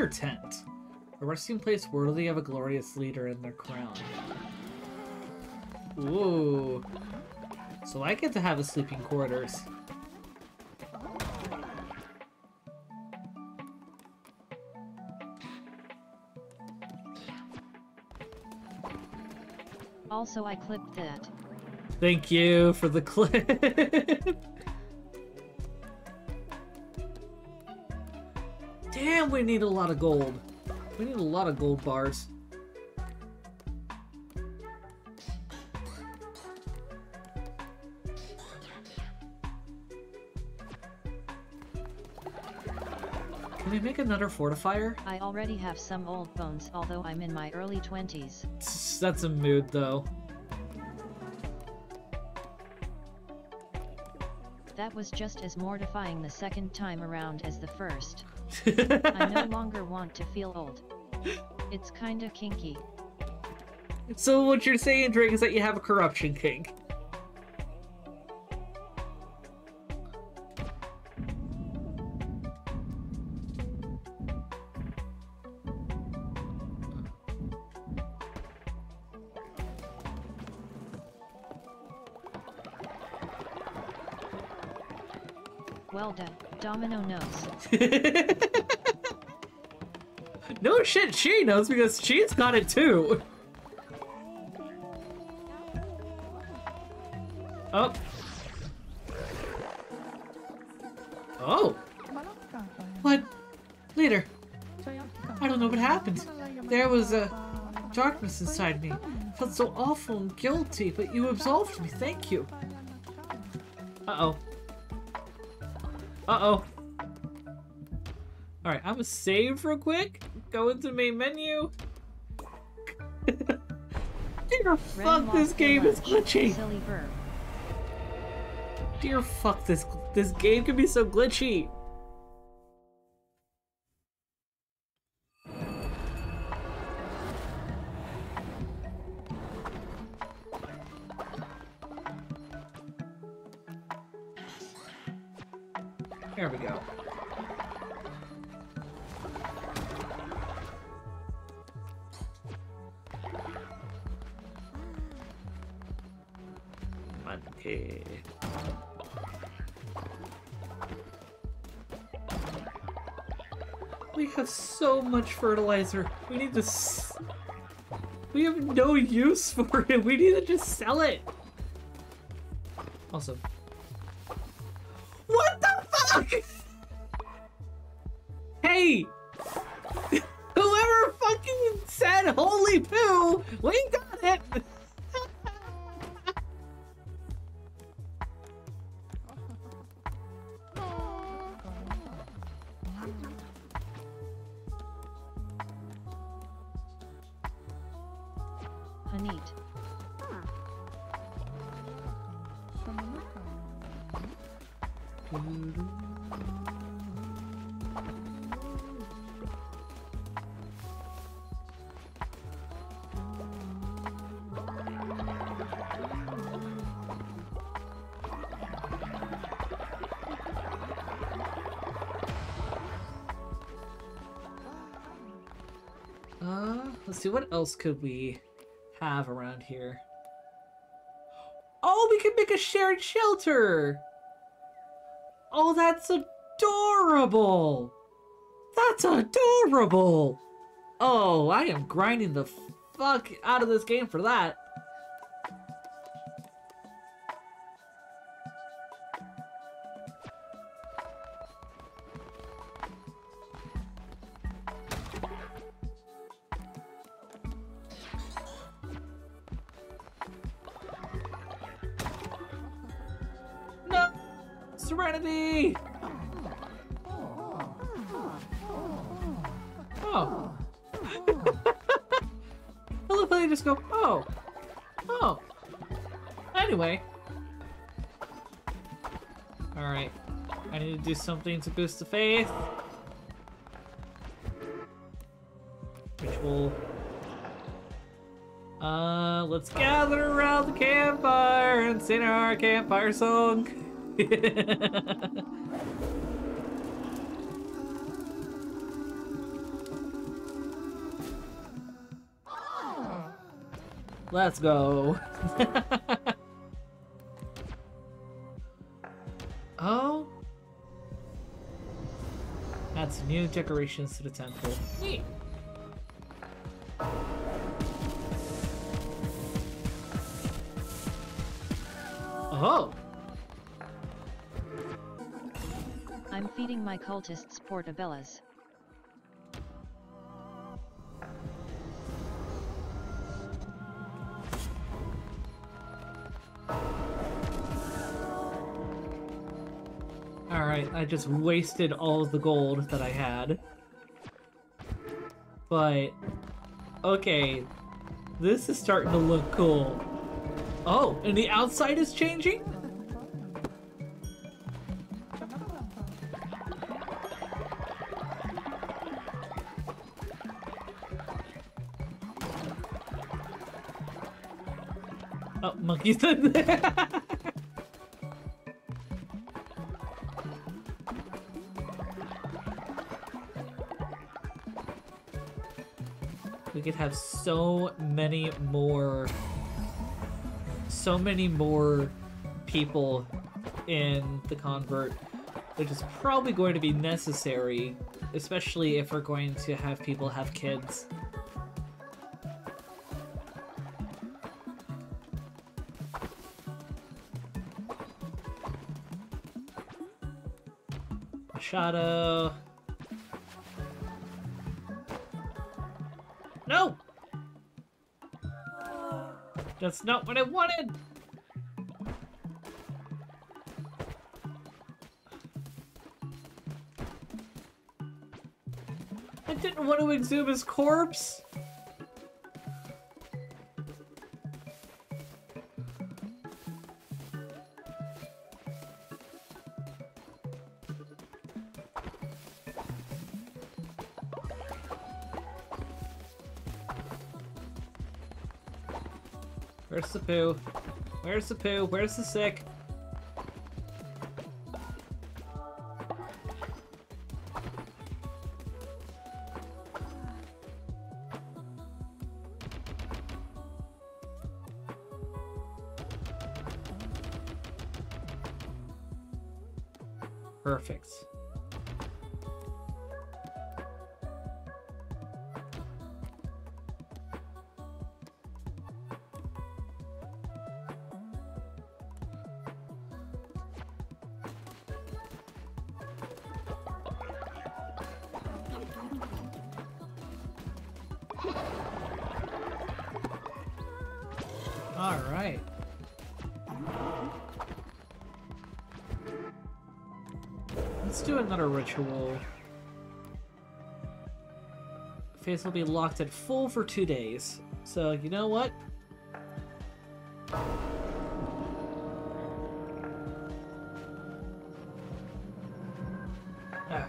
Tent. A resting place worthy of a glorious leader in their crown. Ooh. So I get to have a sleeping quarters. Also I clipped that. Thank you for the clip. Damn, we need a lot of gold. We need a lot of gold bars. Can we make another fortifier? I already have some old bones although I'm in my early 20s. That's a mood, though. That was just as mortifying the second time around as the first. I no longer want to feel old. It's kinda kinky. so what you're saying, Drake, is that you have a corruption kink. Domino knows. no shit, she knows because she's got it too. Oh. Oh. What? Later. I don't know what happened. There was a darkness inside me. I felt so awful and guilty, but you absolved me. Thank you. Uh-oh. Uh-oh. Alright, I'm gonna save real quick. Go into the main menu. Dear fuck, this game is glitchy. Dear fuck, this this game can be so glitchy. Fertilizer. We need to. We have no use for it. We need to just sell it. Also. Else could we have around here? Oh, we can make a shared shelter! Oh, that's adorable! That's adorable! Oh, I am grinding the fuck out of this game for that. Something to boost the faith. people. Uh, let's gather around the campfire and sing our campfire song. Let's go. oh. New decorations to the temple. Neat. Oh. I'm feeding my cultists portabellas. I just wasted all of the gold that I had. But, okay, this is starting to look cool. Oh, and the outside is changing? Oh, monkey's there. could have so many more so many more people in the convert which is probably going to be necessary especially if we're going to have people have kids Shadow. That's not what I wanted! I didn't want to exhume his corpse! Poo? Where's the poo? Where's the sick? Do another ritual. Faith will be locked at full for two days. So, you know what? Ah.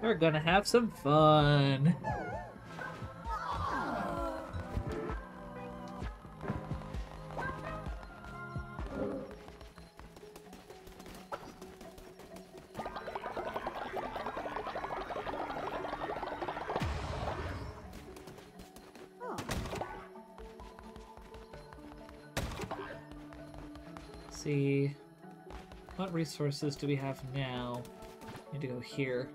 We're gonna have some fun. See. What resources do we have now? I Need to go here.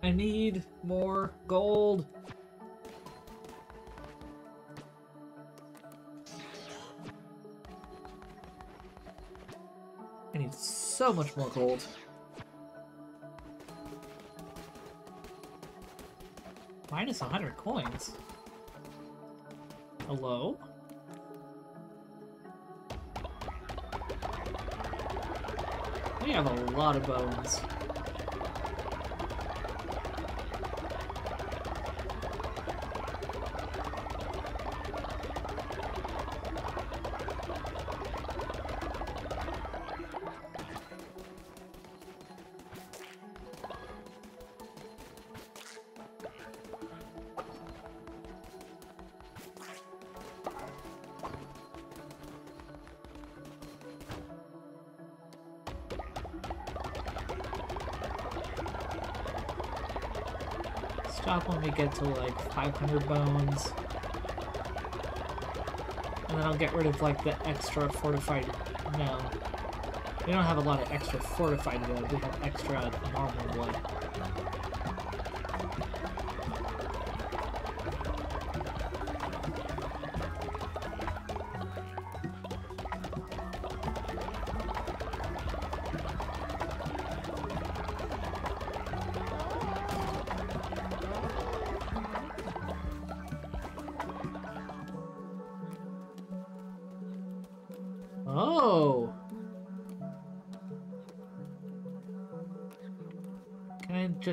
I need more gold. I need so much more gold. Minus 100 coins. Hello? We have a lot of bones. Get to like 500 bones. And then I'll get rid of like the extra fortified. No. We don't have a lot of extra fortified blood, we have extra normal blood.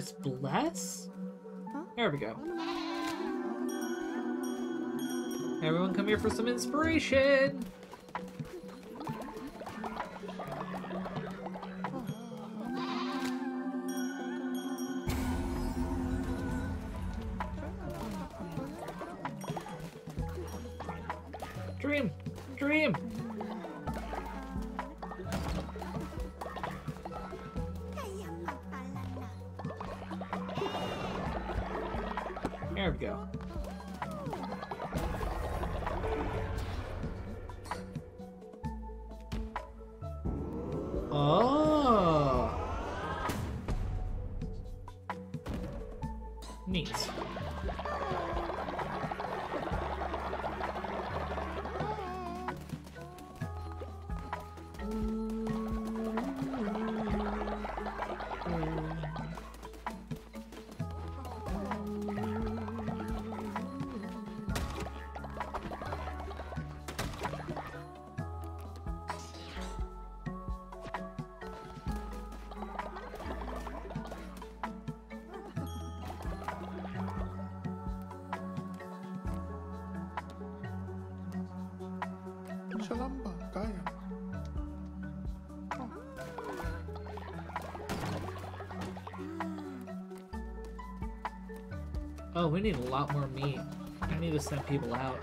Bless? There we go. Everyone come here for some inspiration! We need a lot more meat. I need to send people out.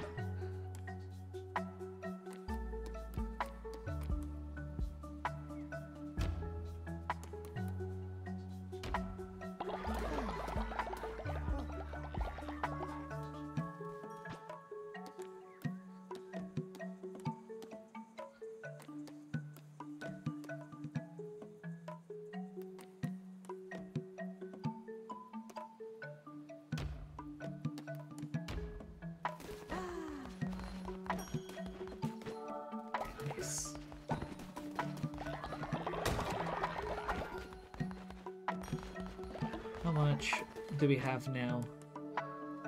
How much do we have now?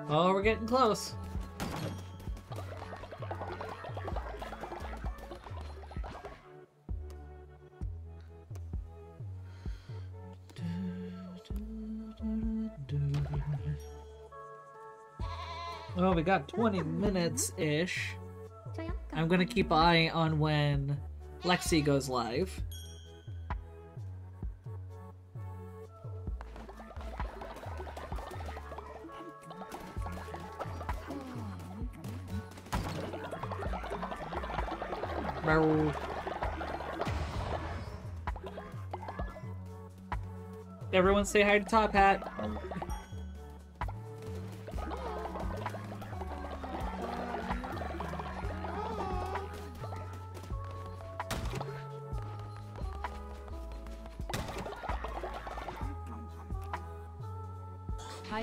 Oh, we're getting close. Well, we got 20 minutes-ish. I'm gonna keep an eye on when Lexi goes live. Everyone say hi to Top Hat. Um,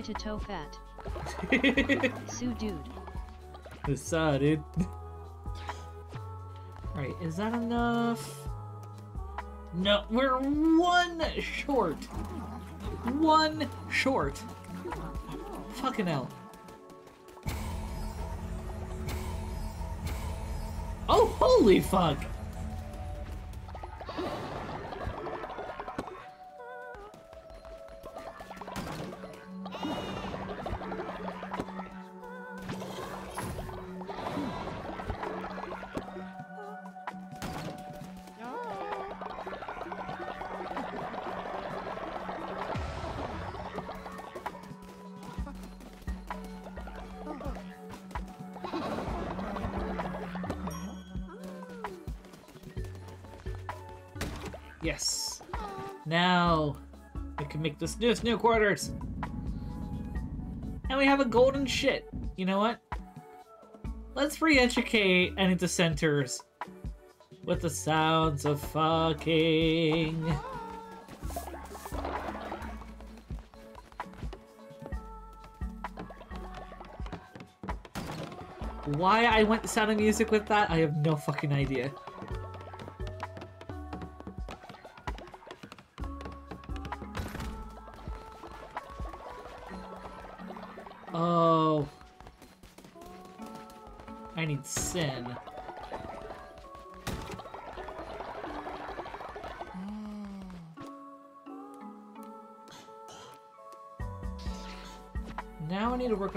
To Tofat. Sue dude. What's dude? Alright, is that enough? No, we're one short. One short. Fucking hell. Oh, holy fuck! New new quarters. And we have a golden shit. You know what? Let's re-educate any dissenters with the sounds of fucking. Why I went to Sound of Music with that, I have no fucking idea.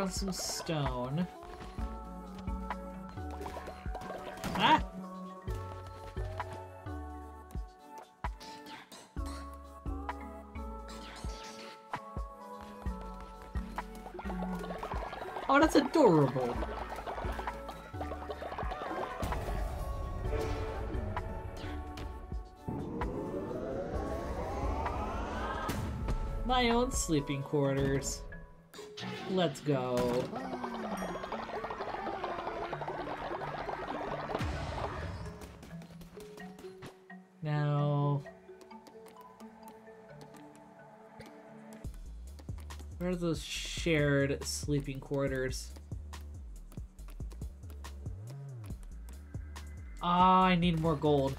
On some stone. Ah! Oh, that's adorable. My own sleeping quarters. Let's go. Now... Where are those shared sleeping quarters? Ah, I need more gold.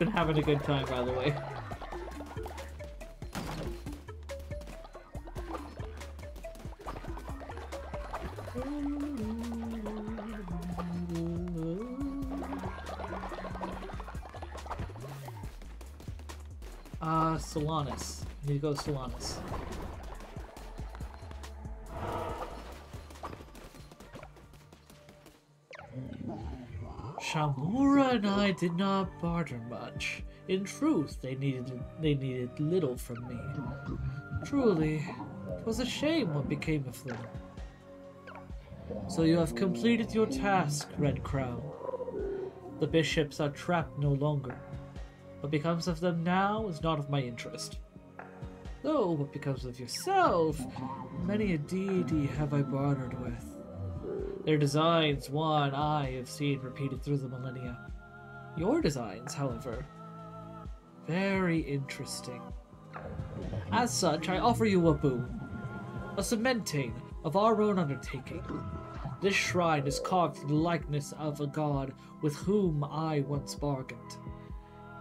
Been having a good time, by the way. Uh, Solanus. Need to go Solanus. Did not barter much. In truth, they needed they needed little from me. Truly, it was a shame what became of them. So you have completed your task, Red Crown. The bishops are trapped no longer. What becomes of them now is not of my interest. Though what becomes of yourself, many a deity have I bartered with. Their designs, one I have seen repeated through the millennia. Your designs, however, very interesting. As such, I offer you a boon, a cementing of our own undertaking. This shrine is carved in the likeness of a god with whom I once bargained.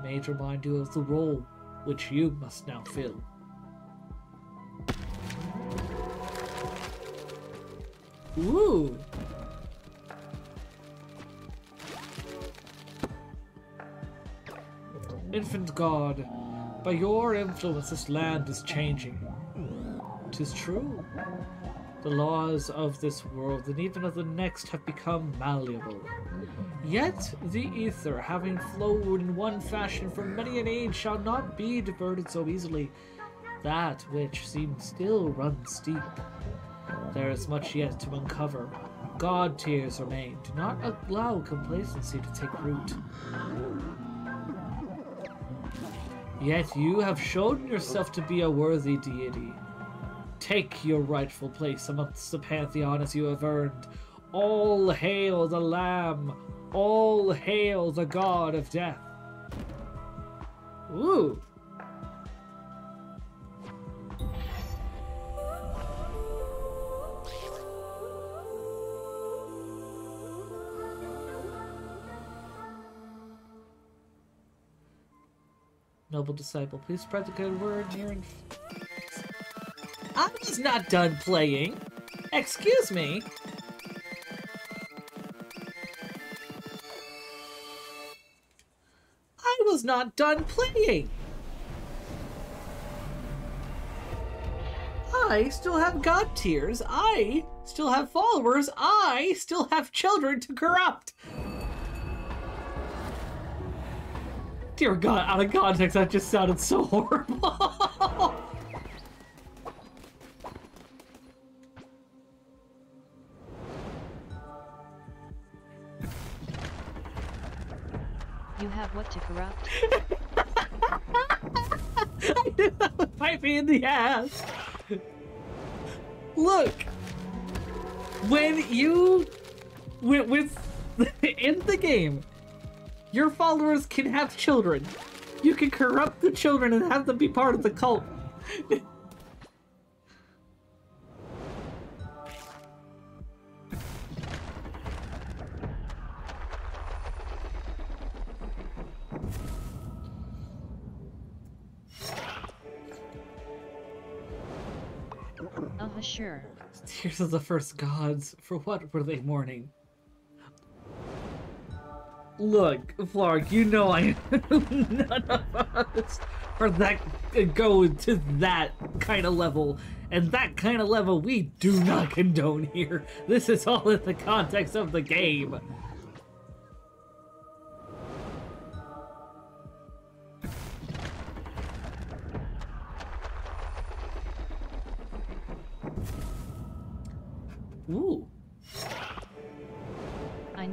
May it remind you of the role which you must now fill. Ooh! Infant God, by your influence this land is changing. Tis true. The laws of this world and even of the next have become malleable. Yet the ether, having flowed in one fashion for many an age, shall not be diverted so easily. That which seems still runs deep. There is much yet to uncover. God tears remain. Do not allow complacency to take root. Yet you have shown yourself to be a worthy deity. Take your rightful place amongst the pantheon as you have earned. All hail the Lamb! All hail the God of Death! Ooh! Noble disciple, please spread the good word near and. I was not done playing. Excuse me. I was not done playing. I still have god tears. I still have followers. I still have children to corrupt. Dear God, out of context, that just sounded so horrible. You have what to corrupt? I knew that would bite me in the ass. Look, when you with, with in the game, your followers can have children. You can corrupt the children and have them be part of the cult. Sure. Tears of the first gods, for what were they mourning? Look, Flark, you know I none of us are that go to that kind of level, and that kind of level we do not condone here. This is all in the context of the game. Ooh.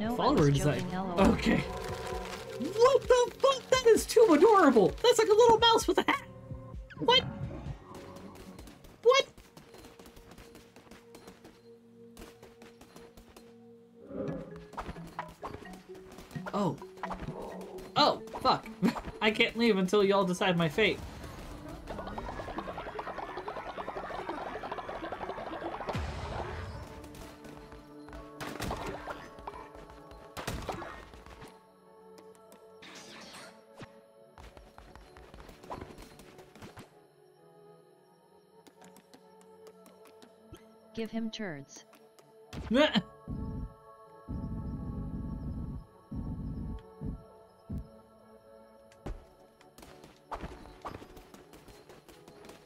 Know follower design. Okay. What the fuck? That is too adorable. That's like a little mouse with a hat. What? What? Oh. Oh, fuck. I can't leave until y'all decide my fate. Give him turds.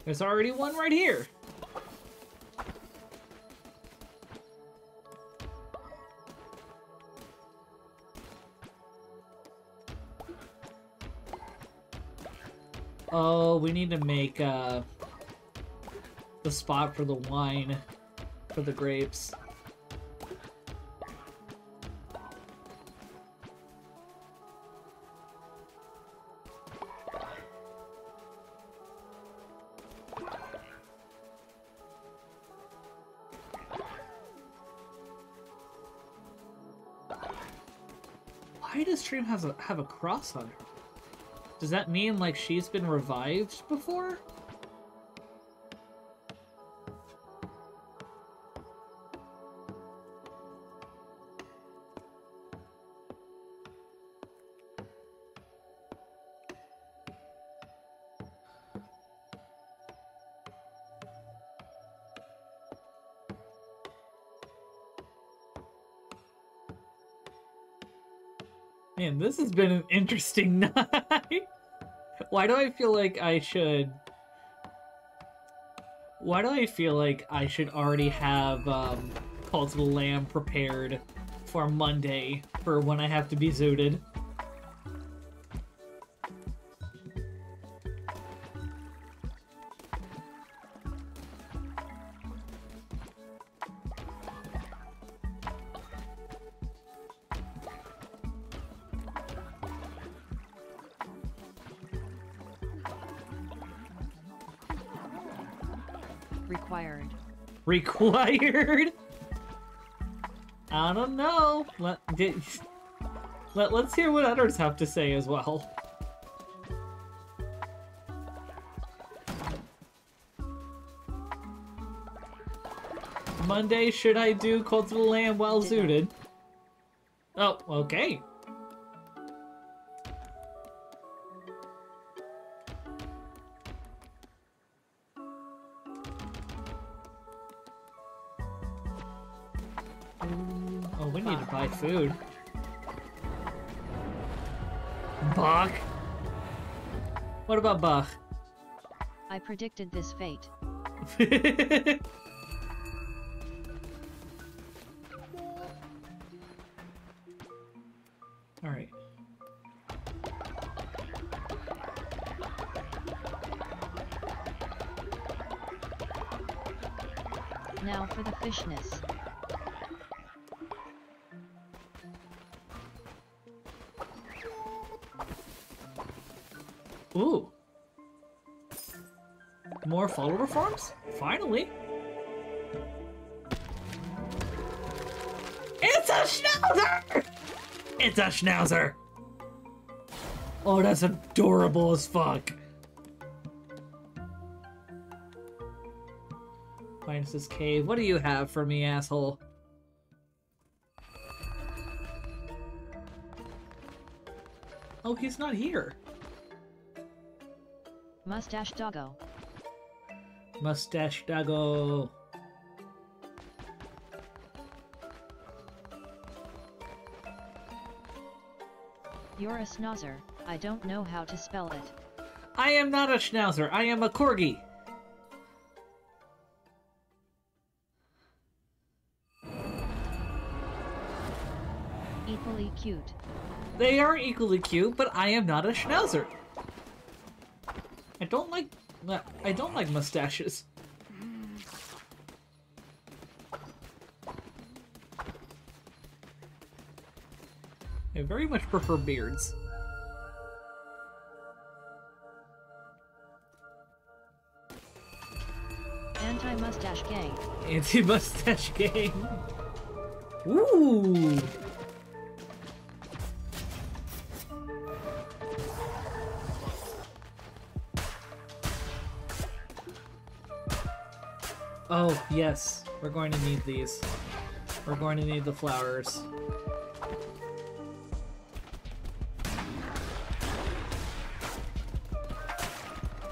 There's already one right here. Oh, we need to make uh, the spot for the wine for the grapes. Why does Stream have a have a cross on her? Does that mean like she's been revived before? This has been an interesting night. Why do I feel like I should... Why do I feel like I should already have um, Cult of the Lamb prepared for Monday for when I have to be zooted? Required? I don't know. Let, get, let, let's hear what others have to say as well. Monday, should I do Cult of the Lamb while zooted? Oh, okay. Buy food. Bach? What about Bach? I predicted this fate. Alright. Now for the fishness. Ooh. More follower farms? Finally. It's a schnauzer! It's a schnauzer! Oh, that's adorable as fuck. Minus this cave. What do you have for me, asshole? Oh, he's not here. Mustache doggo. Mustache doggo. You're a schnauzer, I don't know how to spell it. I am not a schnauzer. I am a corgi. Equally cute. They are equally cute, but I am not a schnauzer. I don't like. I don't like mustaches. I very much prefer beards. Anti-mustache gang. Anti-mustache gang. Ooh. Oh, yes. We're going to need these. We're going to need the flowers.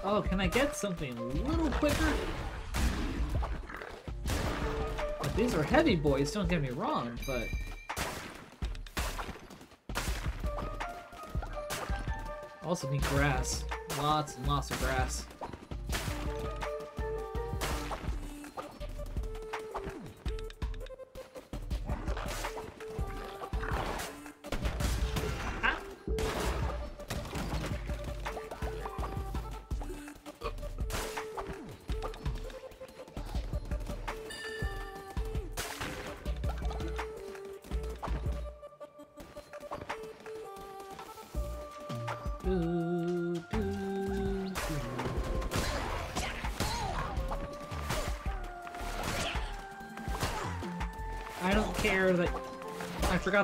Oh, can I get something a little quicker? But these are heavy boys, don't get me wrong, but... Also need grass. Lots and lots of grass.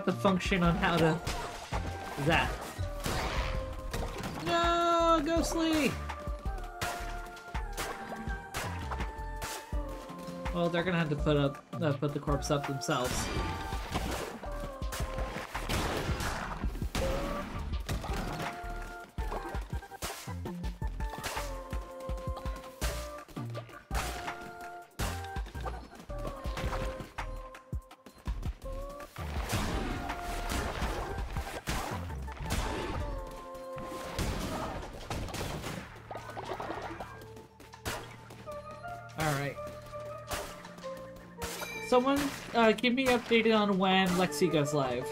The function on how to that. No, Ghostly! Well, they're gonna have to put up uh, put the corpse up themselves. Someone uh, keep me updated on when Lexi goes live.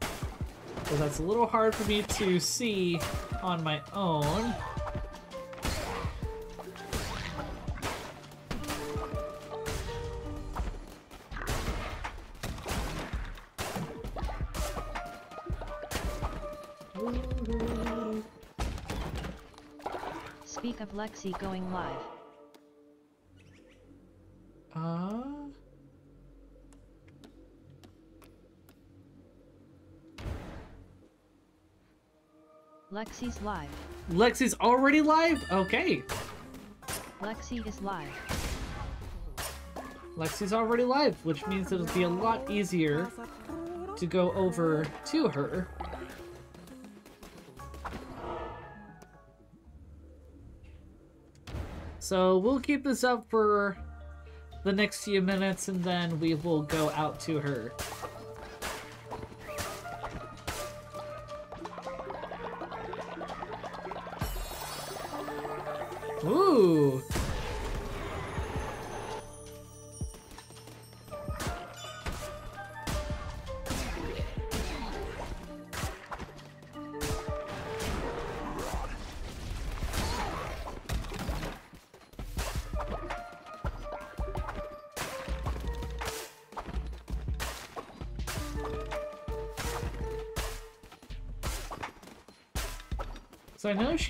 Because that's a little hard for me to see on my own. Speak of Lexi going live. Lexi's live. Lexi's already live? Okay. Lexi is live. Lexi's already live, which means it'll be a lot easier to go over to her. So we'll keep this up for the next few minutes and then we will go out to her.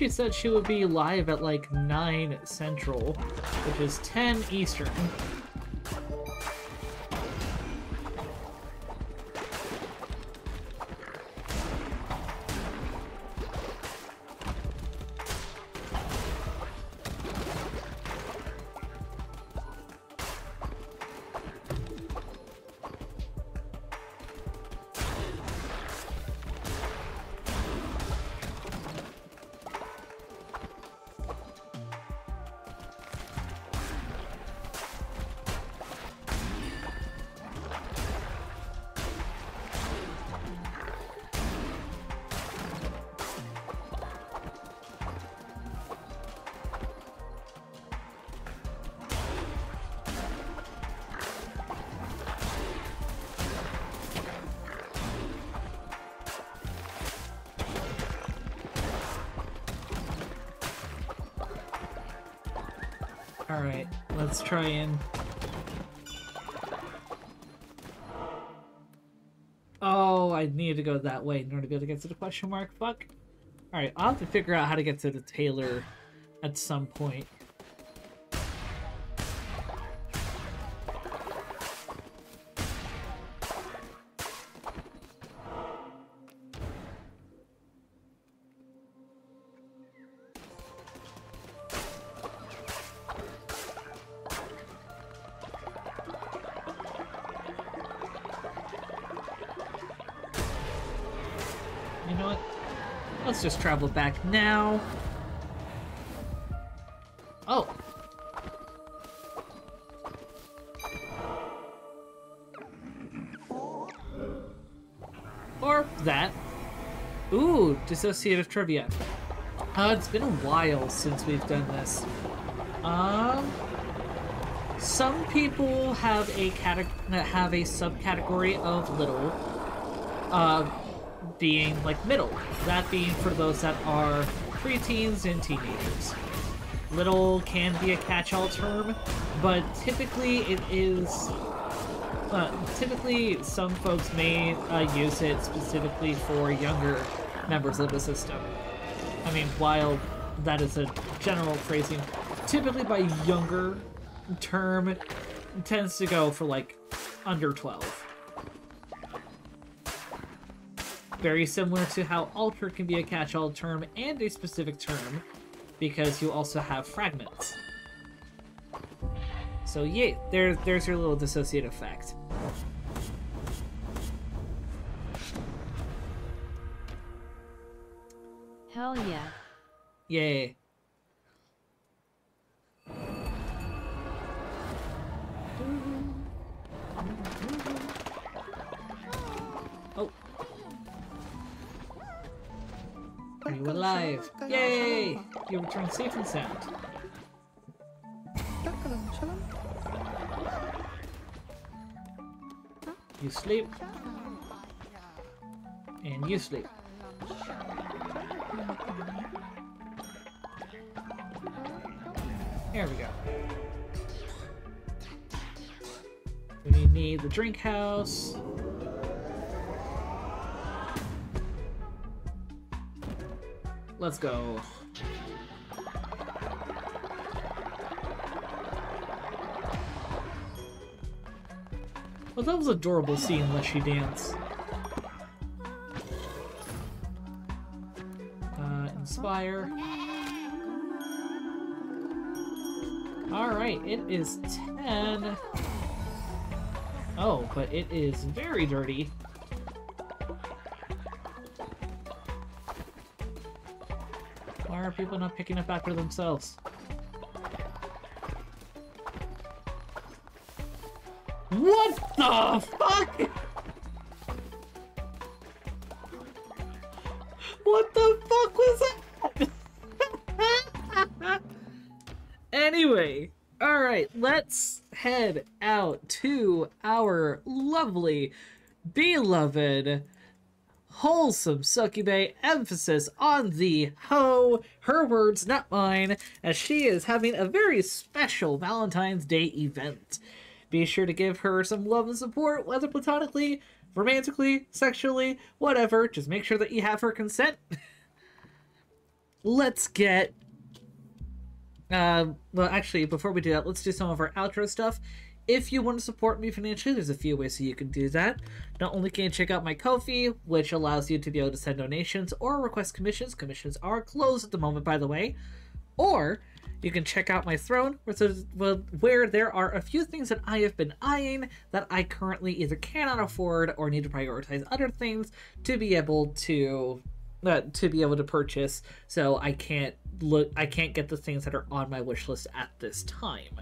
She said she would be live at like 9 Central, which is 10 Eastern. Go that way in order to be able to get to the question mark. Fuck. Alright, I'll have to figure out how to get to the tailor at some point. Travel back now. Oh. Or that. Ooh, dissociative trivia. Uh, it's been a while since we've done this. Um, some people have a cate- have a subcategory of little, uh, being like middle. That being for those that are preteens and teenagers. Little can be a catch-all term, but typically it is. Uh, typically, some folks may uh, use it specifically for younger members of the system. I mean, while that is a general phrasing, typically by younger term tends to go for like under 12. Very similar to how alter can be a catch-all term and a specific term, because you also have fragments. So yeah, there, there's your little dissociative fact. Hell yeah. Yay. Are you alive? Yay! You return safe and sound. You sleep. And you sleep. There we go. We need the drink house. Let's go. Well, that was adorable seeing Leshy dance. Uh, inspire. Alright, it is 10. Oh, but it is very dirty. Are people not picking up after themselves? What the fuck? What the fuck was that? anyway, alright, let's head out to our lovely, beloved, wholesome succubus emphasis on the ho, her words, not mine, as she is having a very special Valentine's Day event. Be sure to give her some love and support, whether platonically, romantically, sexually, whatever. Just make sure that you have her consent. let's get. Uh, well, actually, before we do that, let's do some of our outro stuff. If you want to support me financially, there's a few ways that you can do that. Not only can you check out my Ko-fi, which allows you to be able to send donations or request commissions. Commissions are closed at the moment, by the way. Or you can check out my throne, where there are a few things that I have been eyeing that I currently either cannot afford or need to prioritize other things to be able to uh, to be able to purchase. So I can't look, I can't get the things that are on my wish list at this time.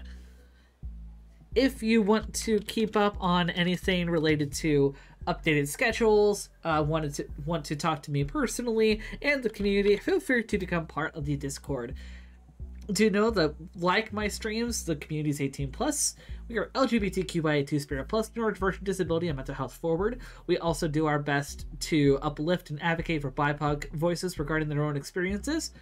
If you want to keep up on anything related to updated schedules, uh, wanted to want to talk to me personally and the community, feel free to become part of the Discord do know that like my streams, the community is 18 plus. We are LGBTQIA2 Spirit Plus, neurodivergent disability, and mental health forward. We also do our best to uplift and advocate for BIPOC voices regarding their own experiences.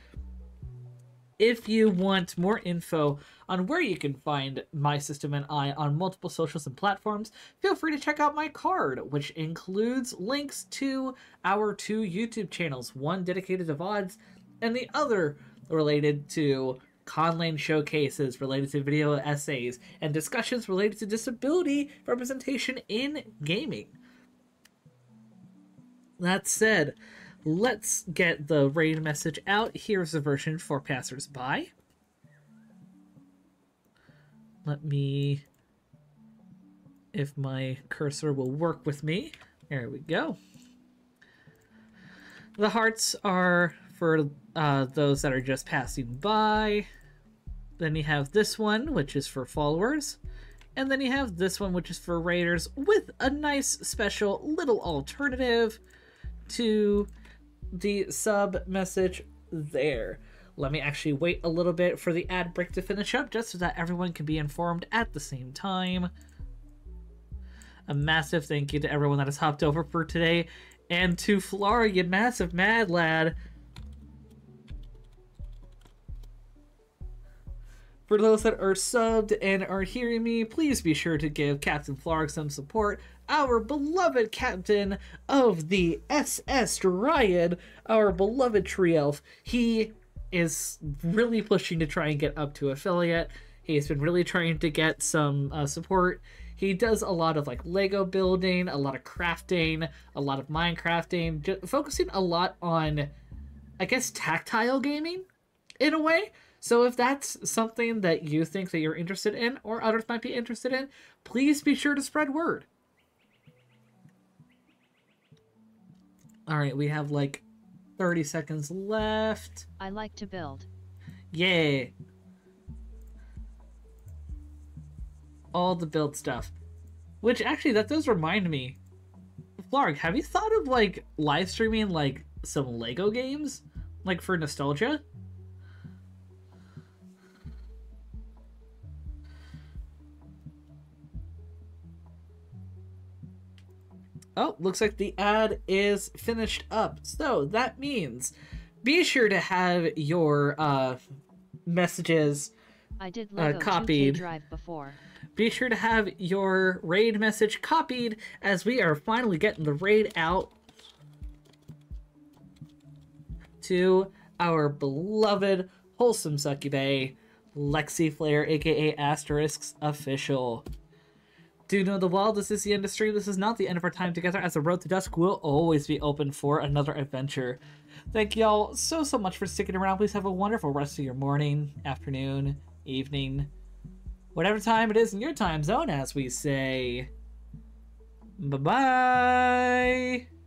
If you want more info on where you can find my system and I on multiple socials and platforms, feel free to check out my Carrd, which includes links to our two YouTube channels, one dedicated to VODs and the other related to Conlang showcases related to video essays, and discussions related to disability representation in gaming. That said, let's get the raid message out. Here's the version for passersby. Let me, if my cursor will work with me. There we go. The hearts are for uh, those that are just passing by. Then you have this one, which is for followers. And then you have this one, which is for raiders, with a nice special little alternative to the sub message there. Let me actually wait a little bit for the ad break to finish up, just so that everyone can be informed at the same time. A massive thank you to everyone that has hopped over for today, and to Flora, you massive mad lad, For those that are subbed and are hearing me, please be sure to give Captain Flarg some support. Our beloved captain of the SS Dryad, our beloved tree elf. He is really pushing to try and get up to affiliate. He's been really trying to get some uh, support. He does a lot of like Lego building, a lot of crafting, a lot of Minecrafting, focusing a lot on, I guess, tactile gaming in a way. So if that's something that you think that you're interested in or others might be interested in, please be sure to spread word. All right, we have like 30 seconds left. I like to build. Yay. All the build stuff. Which actually, that does remind me. Flarg, have you thought of like live streaming like some Lego games? Like for nostalgia? Oh, looks like the ad is finished up. So that means be sure to have your uh, messages I did uh, Lego uh, copied. Drive before. Be sure to have your raid message copied as we are finally getting the raid out to our beloved wholesome succubay, Lexi Flair, aka Asterisks Official. Do know the wall? This is the end of stream. This is not the end of our time together, as the road to dusk will always be open for another adventure. Thank y'all so, so much for sticking around. Please have a wonderful rest of your morning, afternoon, evening, whatever time it is in your time zone, as we say. Bye bye.